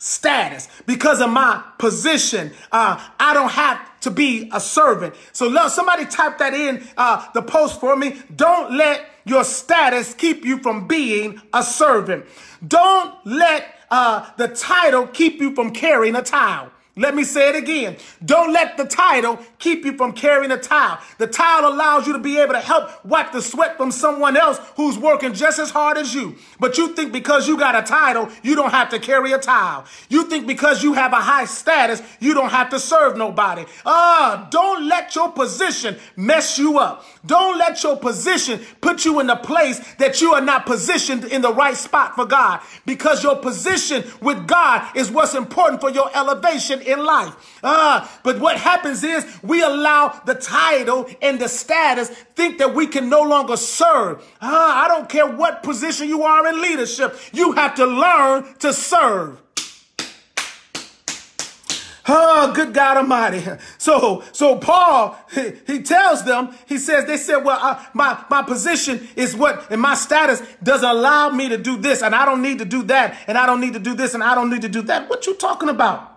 status, because of my position. Uh, I don't have to be a servant. So love, somebody type that in uh, the post for me. Don't let your status keep you from being a servant. Don't let uh, the title keep you from carrying a towel. Let me say it again. Don't let the title keep you from carrying a towel. The towel allows you to be able to help wipe the sweat from someone else who's working just as hard as you. But you think because you got a title, you don't have to carry a towel. You think because you have a high status, you don't have to serve nobody. Ah, don't let your position mess you up. Don't let your position put you in a place that you are not positioned in the right spot for God because your position with God is what's important for your elevation in life. Uh, but what happens is we allow the title and the status think that we can no longer serve. Uh, I don't care what position you are in leadership. You have to learn to serve. Oh, good God Almighty. So, so Paul, he, he tells them, he says, they said, well, uh, my, my position is what, and my status doesn't allow me to do this, and I don't need to do that, and I don't need to do this, and I don't need to do that. What you talking about?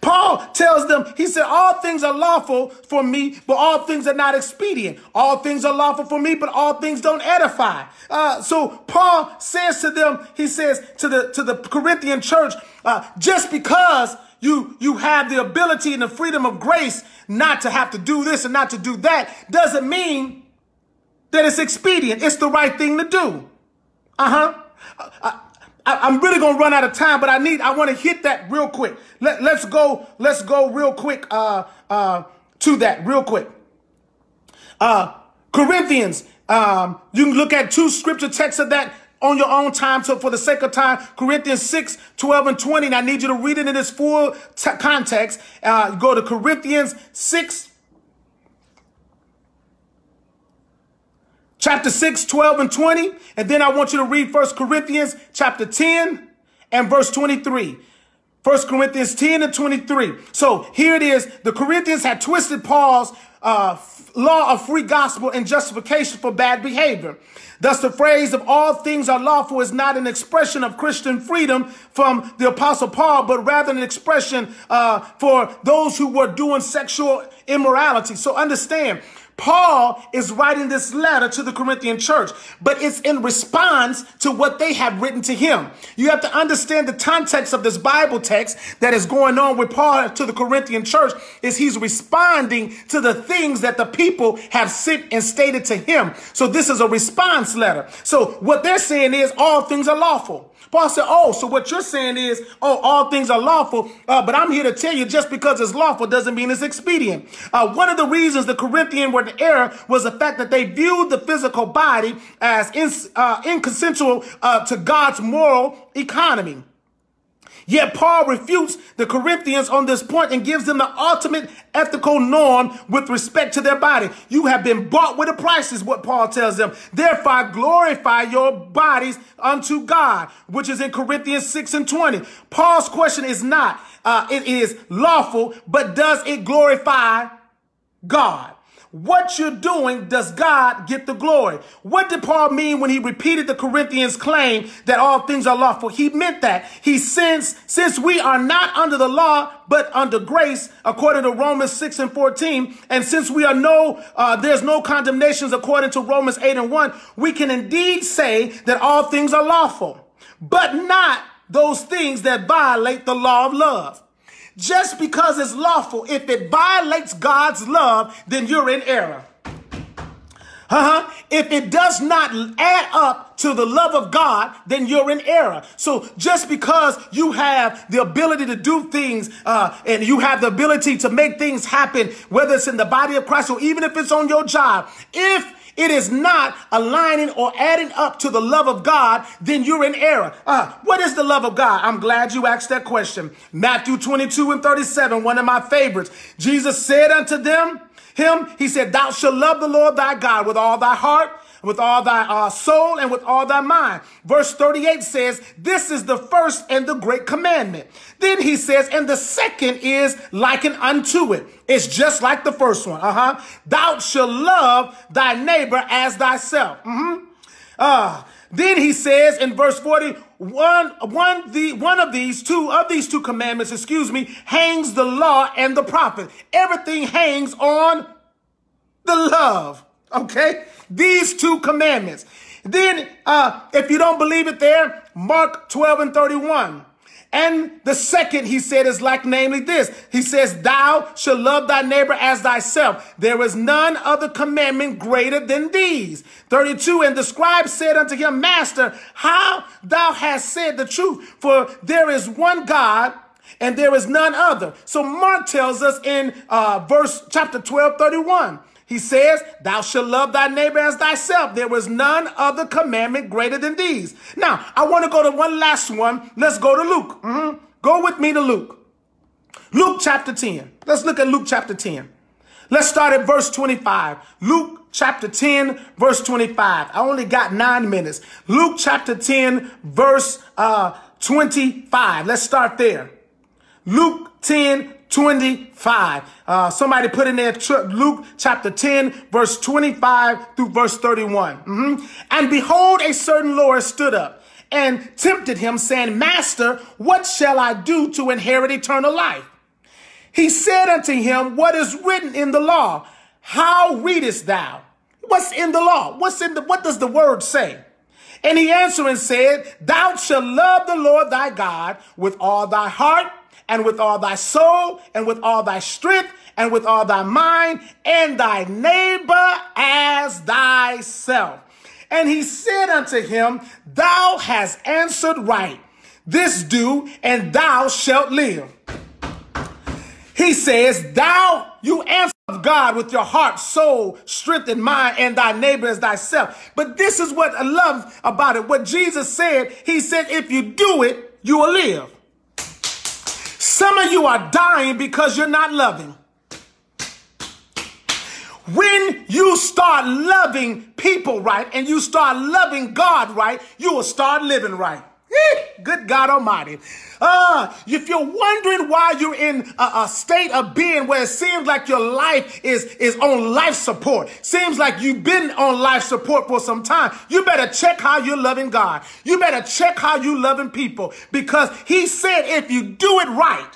Paul tells them, he said, all things are lawful for me, but all things are not expedient. All things are lawful for me, but all things don't edify. Uh, so Paul says to them, he says to the, to the Corinthian church, uh, just because you, you have the ability and the freedom of grace not to have to do this and not to do that doesn't mean that it's expedient. It's the right thing to do. Uh-huh. I, I, am really gonna run out of time, but I need I want to hit that real quick. Let, let's go, let's go real quick uh uh to that real quick. Uh Corinthians, um, you can look at two scripture texts of that on your own time. So for the sake of time, Corinthians 6, 12 and 20. And I need you to read it in its full context. Uh, go to Corinthians 6, chapter 6, 12 and 20. And then I want you to read First Corinthians chapter 10 and verse 23. First Corinthians 10 and 23. So here it is. The Corinthians had twisted Paul's uh, law of free gospel and justification for bad behavior. Thus, the phrase of all things are lawful is not an expression of Christian freedom from the apostle Paul, but rather an expression uh, for those who were doing sexual immorality. So understand, Paul is writing this letter to the Corinthian church, but it's in response to what they have written to him. You have to understand the context of this Bible text that is going on with Paul to the Corinthian church is he's responding to the things that the people have sent and stated to him. So this is a response letter. So what they're saying is all things are lawful. Paul said, Oh, so what you're saying is, oh, all things are lawful, uh, but I'm here to tell you just because it's lawful doesn't mean it's expedient. Uh, one of the reasons the Corinthian were in error was the fact that they viewed the physical body as in, uh, inconsensual uh, to God's moral economy. Yet Paul refutes the Corinthians on this point and gives them the ultimate ethical norm with respect to their body. You have been bought with a price, is what Paul tells them. Therefore, glorify your bodies unto God, which is in Corinthians 6 and 20. Paul's question is not, uh, it is lawful, but does it glorify God? What you're doing, does God get the glory? What did Paul mean when he repeated the Corinthians claim that all things are lawful? He meant that he since, since we are not under the law, but under grace, according to Romans 6 and 14. And since we are no, uh, there's no condemnations according to Romans 8 and 1, we can indeed say that all things are lawful, but not those things that violate the law of love. Just because it's lawful, if it violates God's love, then you're in error. Uh-huh. If it does not add up to the love of God, then you're in error. So just because you have the ability to do things, uh, and you have the ability to make things happen, whether it's in the body of Christ or even if it's on your job, if it is not aligning or adding up to the love of God, then you're in error. Uh, what is the love of God? I'm glad you asked that question. Matthew 22 and 37, one of my favorites. Jesus said unto them, him, he said, thou shalt love the Lord thy God with all thy heart, with all thy uh, soul and with all thy mind. Verse 38 says, this is the first and the great commandment. Then he says, and the second is likened unto it. It's just like the first one. Uh-huh. Thou shalt love thy neighbor as thyself. Mm-hmm. Uh, then he says in verse 40, one, one, the, one of these, two of these two commandments, excuse me, hangs the law and the prophet. Everything hangs on the love. Okay? These two commandments. Then, uh, if you don't believe it there, Mark 12 and 31. And the second he said is like namely this. He says, thou shall love thy neighbor as thyself. There is none other commandment greater than these. 32. And the scribe said unto him, Master, how thou hast said the truth, for there is one God and there is none other. So Mark tells us in uh, verse chapter 12, 31. He says, Thou shalt love thy neighbor as thyself. There was none other commandment greater than these. Now, I want to go to one last one. Let's go to Luke. Mhm. Go with me to Luke. Luke chapter 10. Let's look at Luke chapter 10. Let's start at verse 25. Luke chapter 10, verse 25. I only got nine minutes. Luke chapter 10, verse uh, 25. Let's start there. Luke 10, 25. Uh, somebody put in there Luke chapter 10, verse 25 through verse 31. Mhm. And behold, a certain Lord stood up and tempted him, saying, Master, what shall I do to inherit eternal life? He said unto him, What is written in the law? How readest thou? What's in the law? What's in the what does the word say? And he answered and said, Thou shalt love the Lord thy God with all thy heart, and with all thy soul, and with all thy strength, and with all thy mind, and thy neighbor as thyself. And he said unto him, Thou hast answered right. This do, and thou shalt live. He says, Thou, you answer God with your heart, soul, strength, and mind, and thy neighbor as thyself. But this is what I love about it. What Jesus said, He said, If you do it, you will live. Some of you are dying because you're not loving. When you start loving people right and you start loving God right, you will start living right. Good God Almighty. Uh, if you're wondering why you're in a, a state of being where it seems like your life is, is on life support, seems like you've been on life support for some time, you better check how you're loving God. You better check how you're loving people because He said if you do it right,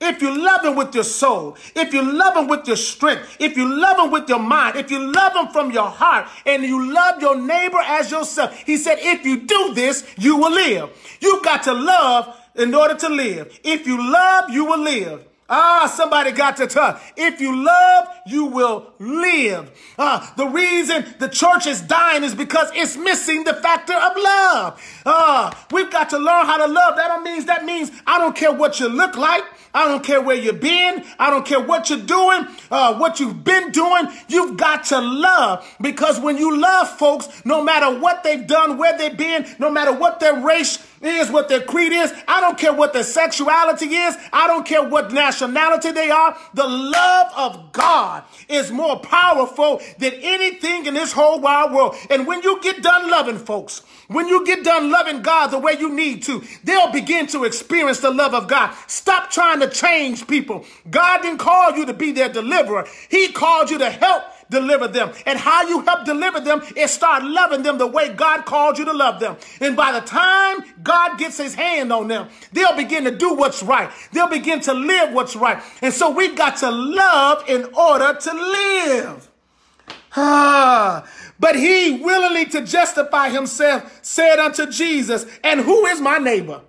if you love him with your soul, if you love him with your strength, if you love him with your mind, if you love him from your heart, and you love your neighbor as yourself, he said, if you do this, you will live. You've got to love in order to live. If you love, you will live. Ah, somebody got to tell. If you love, you will live. Ah, the reason the church is dying is because it's missing the factor of love. Ah, we've got to learn how to love. That don't means that means I don't care what you look like. I don't care where you've been. I don't care what you're doing, uh, what you've been doing. You've got to love because when you love folks, no matter what they've done, where they've been, no matter what their race is, what their creed is, I don't care what their sexuality is. I don't care what nationality they are. The love of God is more powerful than anything in this whole wide world. And when you get done loving folks, when you get done loving God the way you need to, they'll begin to experience the love of God. Stop trying to change people. God didn't call you to be their deliverer. He called you to help deliver them. And how you help deliver them is start loving them the way God called you to love them. And by the time God gets his hand on them, they'll begin to do what's right. They'll begin to live what's right. And so we've got to love in order to live. Ah, but he willingly to justify himself said unto Jesus, and who is my neighbor?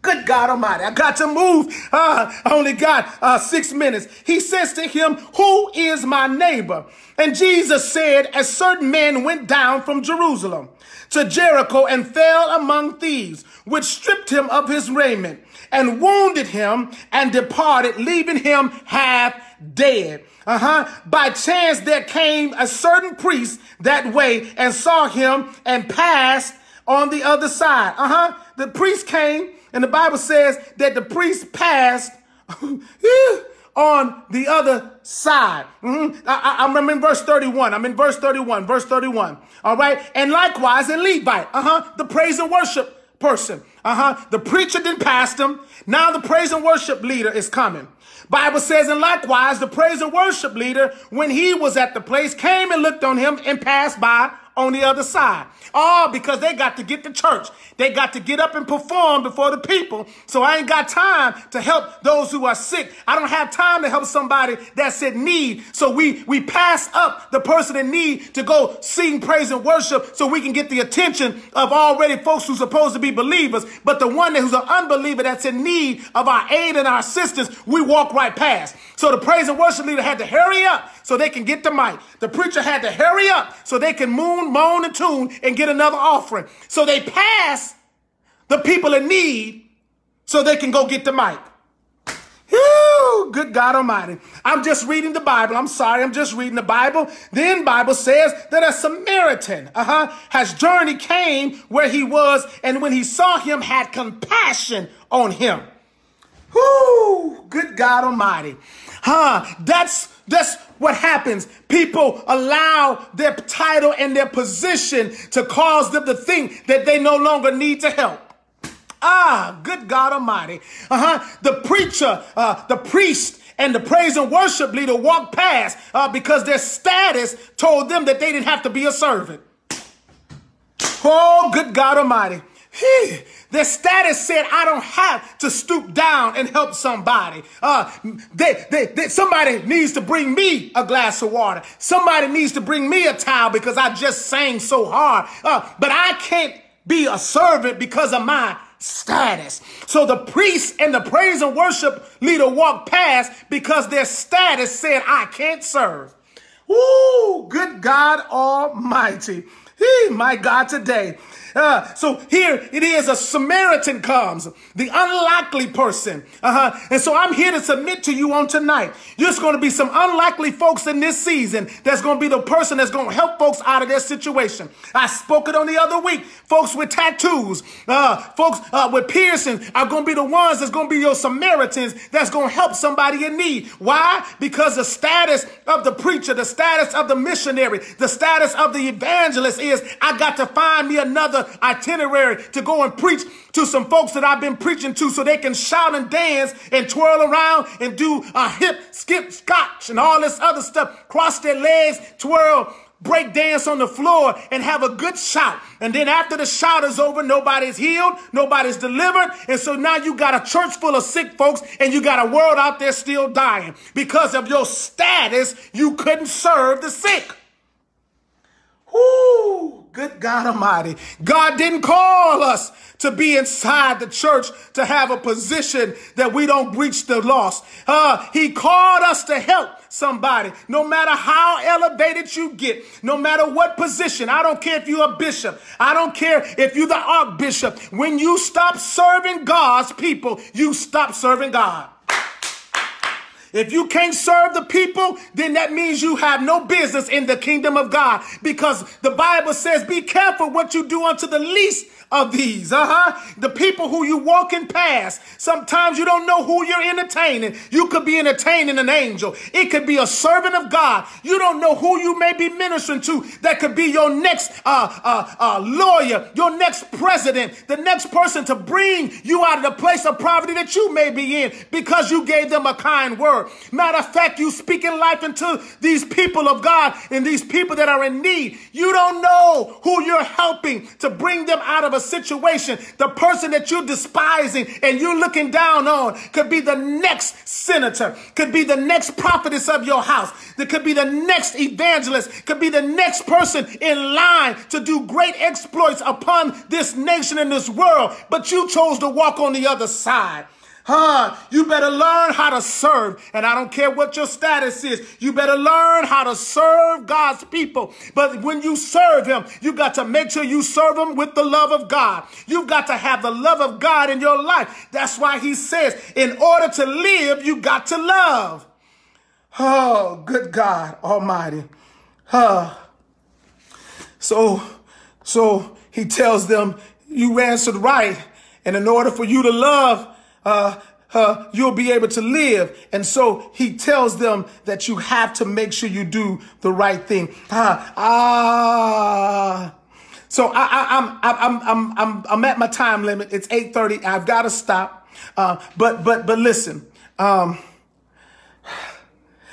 Good God Almighty, I got to move. Uh, I only got uh, six minutes. He says to him, Who is my neighbor? And Jesus said, A certain man went down from Jerusalem to Jericho and fell among thieves, which stripped him of his raiment and wounded him and departed, leaving him half dead. Uh-huh. By chance there came a certain priest that way and saw him and passed on the other side. Uh-huh. The priest came and the Bible says that the priest passed on the other side. Mhm. I, I'm in verse 31. I'm in verse 31. Verse 31. All right. And likewise in Levite. Uh-huh. The praise and worship person. Uh-huh. The preacher didn't pass him. Now the praise and worship leader is coming. Bible says, and likewise the praise and worship leader, when he was at the place, came and looked on him and passed by on the other side. All because they got to get to church. They got to get up and perform before the people. So I ain't got time to help those who are sick. I don't have time to help somebody that's in need. So we, we pass up the person in need to go sing praise and worship so we can get the attention of already folks who's supposed to be believers. But the one who's an unbeliever that's in need of our aid and our assistance, we walk right past. So the praise and worship leader had to hurry up so they can get the mic. The preacher had to hurry up so they can moon, moan, and tune and get another offering. So they pass the people in need so they can go get the mic. Whew, good God Almighty. I'm just reading the Bible. I'm sorry, I'm just reading the Bible. Then Bible says that a Samaritan, uh-huh, has journey came where he was, and when he saw him, had compassion on him. Whoo, good God Almighty. Huh, that's that's what happens. People allow their title and their position to cause them to think that they no longer need to help. Ah, good God Almighty. Uh huh. The preacher, uh, the priest, and the praise and worship leader walked past uh, because their status told them that they didn't have to be a servant. Oh, good God Almighty. Their status said, I don't have to stoop down and help somebody. Uh, they, they, they, somebody needs to bring me a glass of water. Somebody needs to bring me a towel because I just sang so hard. Uh, but I can't be a servant because of my status. So the priest and the praise and worship leader walked past because their status said, I can't serve. Ooh, good God Almighty. He, my God, today. Uh, so here it is a Samaritan comes, the unlikely person. Uh-huh. And so I'm here to submit to you on tonight. There's going to be some unlikely folks in this season that's going to be the person that's going to help folks out of their situation. I spoke it on the other week. Folks with tattoos, uh, folks uh, with piercings are going to be the ones that's going to be your Samaritans that's going to help somebody in need. Why? Because the status of the preacher, the status of the missionary, the status of the evangelist is I got to find me another itinerary to go and preach to some folks that I've been preaching to so they can shout and dance and twirl around and do a hip, skip, scotch and all this other stuff. Cross their legs, twirl, break dance on the floor and have a good shout. And then after the shout is over, nobody's healed, nobody's delivered. And so now you got a church full of sick folks and you got a world out there still dying because of your status. You couldn't serve the sick. Whoo, good God Almighty. God didn't call us to be inside the church to have a position that we don't reach the lost. Uh, he called us to help somebody, no matter how elevated you get, no matter what position. I don't care if you're a bishop. I don't care if you're the archbishop. When you stop serving God's people, you stop serving God. If you can't serve the people, then that means you have no business in the kingdom of God. Because the Bible says, be careful what you do unto the least of these. Uh-huh. The people who you walking past. Sometimes you don't know who you're entertaining. You could be entertaining an angel. It could be a servant of God. You don't know who you may be ministering to. That could be your next uh, uh, uh, lawyer, your next president, the next person to bring you out of the place of poverty that you may be in because you gave them a kind word. Matter of fact, you speaking life into these people of God and these people that are in need. You don't know who you're helping to bring them out of a situation. The person that you're despising and you're looking down on could be the next senator, could be the next prophetess of your house, that could be the next evangelist, could be the next person in line to do great exploits upon this nation and this world. But you chose to walk on the other side. Huh? You better learn how to serve. And I don't care what your status is. You better learn how to serve God's people. But when you serve him, you got to make sure you serve him with the love of God. You've got to have the love of God in your life. That's why he says, in order to live, you got to love. Oh, good God Almighty. Huh. So, so he tells them, you answered right. And in order for you to love, uh, uh, you'll be able to live. And so he tells them that you have to make sure you do the right thing. Ah, ah. So I, I, I'm, I'm, I'm, I'm, I'm at my time limit. It's 8:30. I've got to stop. Uh, but, but, but listen. Um,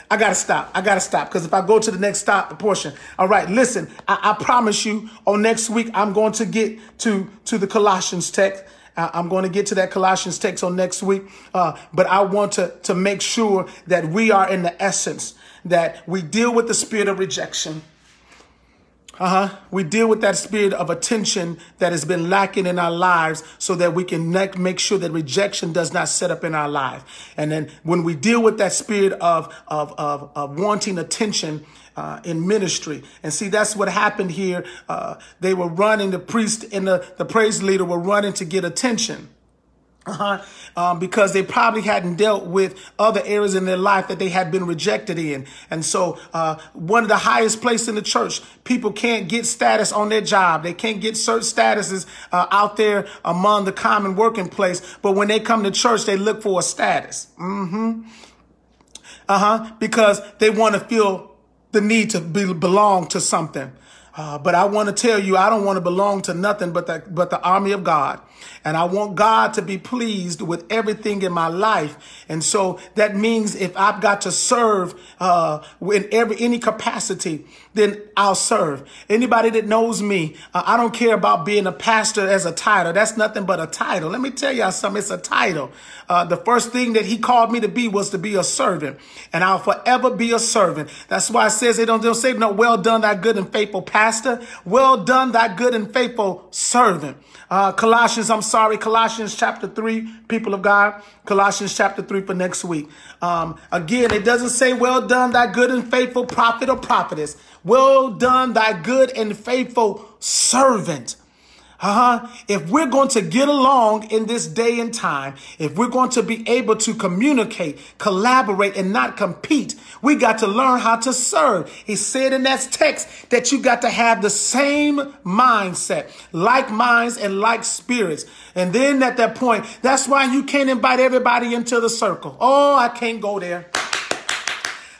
I gotta stop. I gotta stop because if I go to the next stop portion, all right. Listen, I, I promise you, on next week I'm going to get to to the Colossians text. I'm going to get to that Colossians text on next week, uh, but I want to to make sure that we are in the essence that we deal with the spirit of rejection. Uh huh. We deal with that spirit of attention that has been lacking in our lives so that we can make sure that rejection does not set up in our life. And then when we deal with that spirit of, of, of, of wanting attention, uh, in ministry. And see, that's what happened here. Uh, they were running, the priest and the, the praise leader were running to get attention. Uh-huh. Um, because they probably hadn't dealt with other areas in their life that they had been rejected in. And so, uh, one of the highest places in the church, people can't get status on their job. They can't get certain statuses, uh, out there among the common working place. But when they come to church, they look for a status. Mm-hmm. Uh-huh. Because they want to feel the need to be, belong to something. Uh, but I want to tell you, I don't want to belong to nothing but the, but the army of God. And I want God to be pleased with everything in my life. And so that means if I've got to serve, uh, in every, any capacity, then I'll serve. Anybody that knows me, uh, I don't care about being a pastor as a title. That's nothing but a title. Let me tell y'all something. It's a title. Uh, the first thing that he called me to be was to be a servant and I'll forever be a servant. That's why it says they don't, they don't say, no, well done, thy good and faithful pastor. Well done, thy good and faithful servant. Uh, Colossians, I'm sorry, Colossians chapter 3, people of God. Colossians chapter 3 for next week. Um, again, it doesn't say, well done, thy good and faithful prophet or prophetess. Well done, thy good and faithful servant. Uh-huh. If we're going to get along in this day and time, if we're going to be able to communicate, collaborate, and not compete, we got to learn how to serve. He said in that text that you got to have the same mindset, like minds and like spirits. And then at that point, that's why you can't invite everybody into the circle. Oh, I can't go there.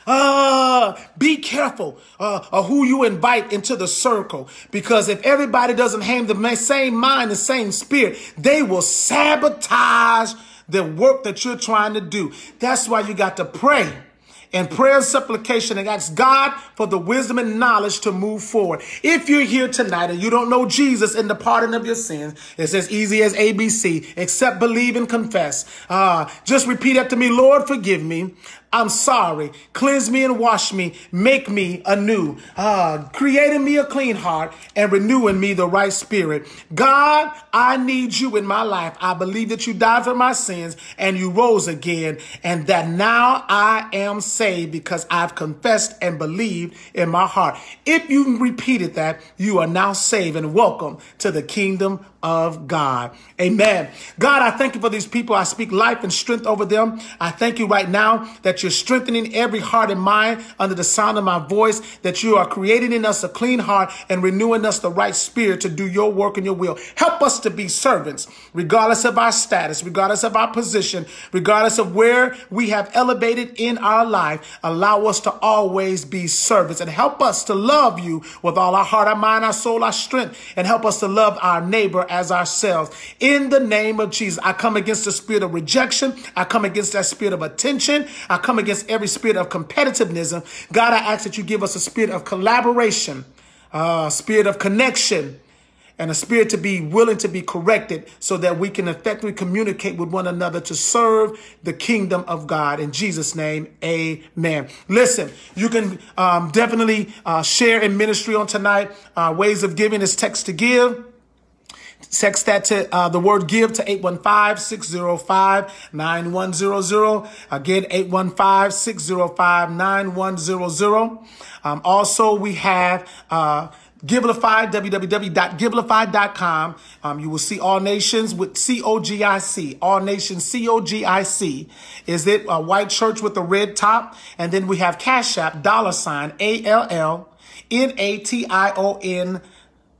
Uh, be careful uh, of who you invite into the circle because if everybody doesn't have the same mind, the same spirit, they will sabotage the work that you're trying to do. That's why you got to pray and prayer and supplication and ask God for the wisdom and knowledge to move forward. If you're here tonight and you don't know Jesus in the pardon of your sins, it's as easy as ABC, accept, believe, and confess. Uh, just repeat after me, Lord, forgive me. I'm sorry. Cleanse me and wash me. Make me anew. Uh, creating me a clean heart and renewing me the right spirit. God, I need you in my life. I believe that you died for my sins and you rose again and that now I am saved because I've confessed and believed in my heart. If you repeated that, you are now saved and welcome to the kingdom of God. Amen. God, I thank you for these people. I speak life and strength over them. I thank you right now that you're strengthening every heart and mind under the sound of my voice, that you are creating in us a clean heart and renewing us the right spirit to do your work and your will. Help us to be servants, regardless of our status, regardless of our position, regardless of where we have elevated in our life. Allow us to always be servants and help us to love you with all our heart, our mind, our soul, our strength, and help us to love our neighbor as ourselves. In the name of Jesus, I come against the spirit of rejection. I come against that spirit of attention. I come against every spirit of competitiveness. God, I ask that you give us a spirit of collaboration, a spirit of connection, and a spirit to be willing to be corrected so that we can effectively communicate with one another to serve the kingdom of God. In Jesus' name, amen. Listen, you can um, definitely uh, share in ministry on tonight. Uh, ways of giving is text to give. Text that to uh, the word give to 815-605-9100. Again, 815-605-9100. Um, also, we have uh, Givelify, www.givelify.com. Um, you will see All Nations with C-O-G-I-C. All Nations, C-O-G-I-C. Is it a white church with a red top? And then we have Cash App, dollar sign, A-L-L, N-A-T-I-O-N,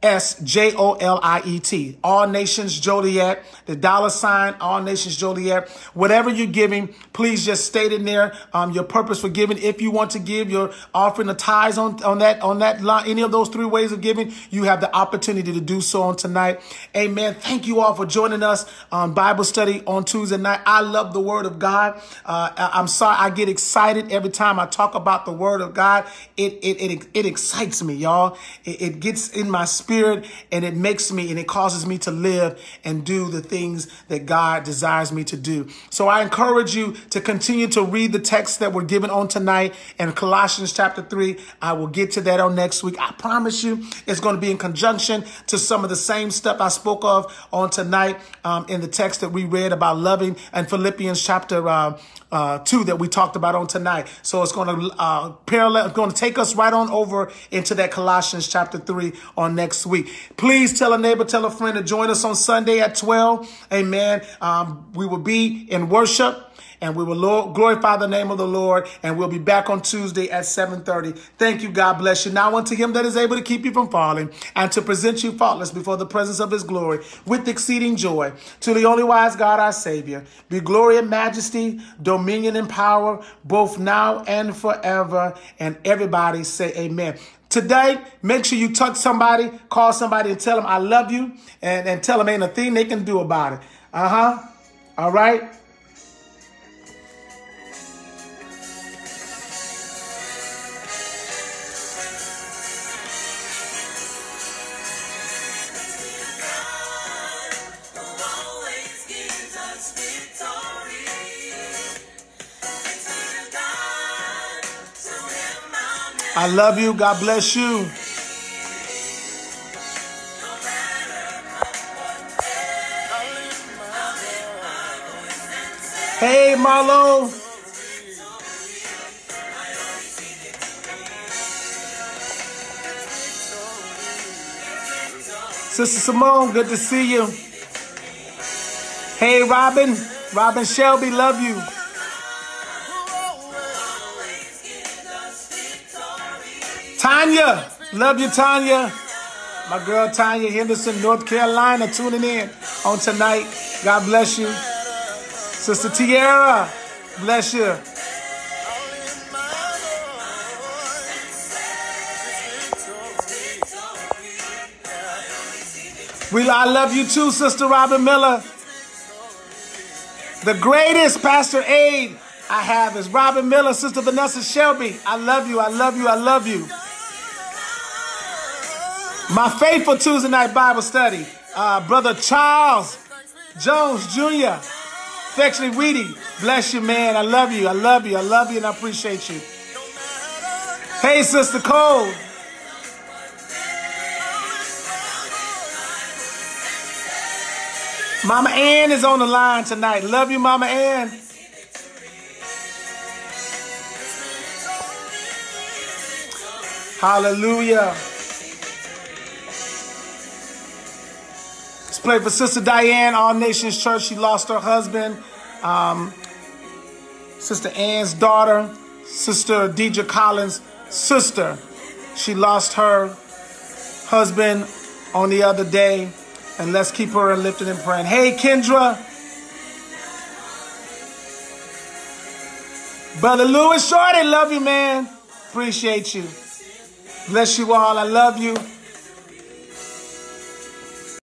S J O L I E T. All Nations Joliet, the dollar sign, All Nations Joliet. Whatever you're giving, please just state in there um, your purpose for giving. If you want to give your offering the tithes on, on that on that line, any of those three ways of giving, you have the opportunity to do so on tonight. Amen. Thank you all for joining us on Bible study on Tuesday night. I love the Word of God. Uh, I'm sorry, I get excited every time I talk about the Word of God. It it it, it excites me, y'all. It, it gets in my spirit and it makes me and it causes me to live and do the things that God desires me to do. So I encourage you to continue to read the text that we're given on tonight in Colossians chapter 3. I will get to that on next week. I promise you it's going to be in conjunction to some of the same stuff I spoke of on tonight um, in the text that we read about loving and Philippians chapter uh, uh, 2 that we talked about on tonight. So it's going to uh, parallel, going to take us right on over into that Colossians chapter 3 on next week. Please tell a neighbor, tell a friend to join us on Sunday at 12. Amen. Um, we will be in worship and we will glorify the name of the Lord. And we'll be back on Tuesday at 7:30. Thank you. God bless you. Now unto him that is able to keep you from falling and to present you faultless before the presence of his glory with exceeding joy. To the only wise God, our Savior, be glory and majesty, dominion and power, both now and forever. And everybody say amen. Today, make sure you touch somebody, call somebody and tell them I love you and, and tell them ain't a thing they can do about it. Uh-huh. All right. I love you. God bless you. Hey, Marlo. Sister Simone, good to see you. Hey, Robin. Robin Shelby, love you. Love you, Tanya. My girl Tanya Henderson, North Carolina, tuning in on tonight. God bless you. Sister Tiara, bless you. We, I love you too, Sister Robin Miller. The greatest Pastor Aid I have is Robin Miller, Sister Vanessa Shelby. I love you, I love you, I love you. My faithful Tuesday night Bible study, uh, Brother Charles Jones Jr., affectionately Weedy. Bless you, man. I love you, I love you, I love you, and I appreciate you. Hey, Sister Cole. Mama Ann is on the line tonight. Love you, Mama Ann. Hallelujah. Let's for Sister Diane, All Nations Church. She lost her husband. Um, Sister Ann's daughter, Sister Deidre Collins' sister. She lost her husband on the other day. And let's keep her lifted and praying. Hey, Kendra. Brother Louis Shorty, love you, man. Appreciate you. Bless you all. I love you.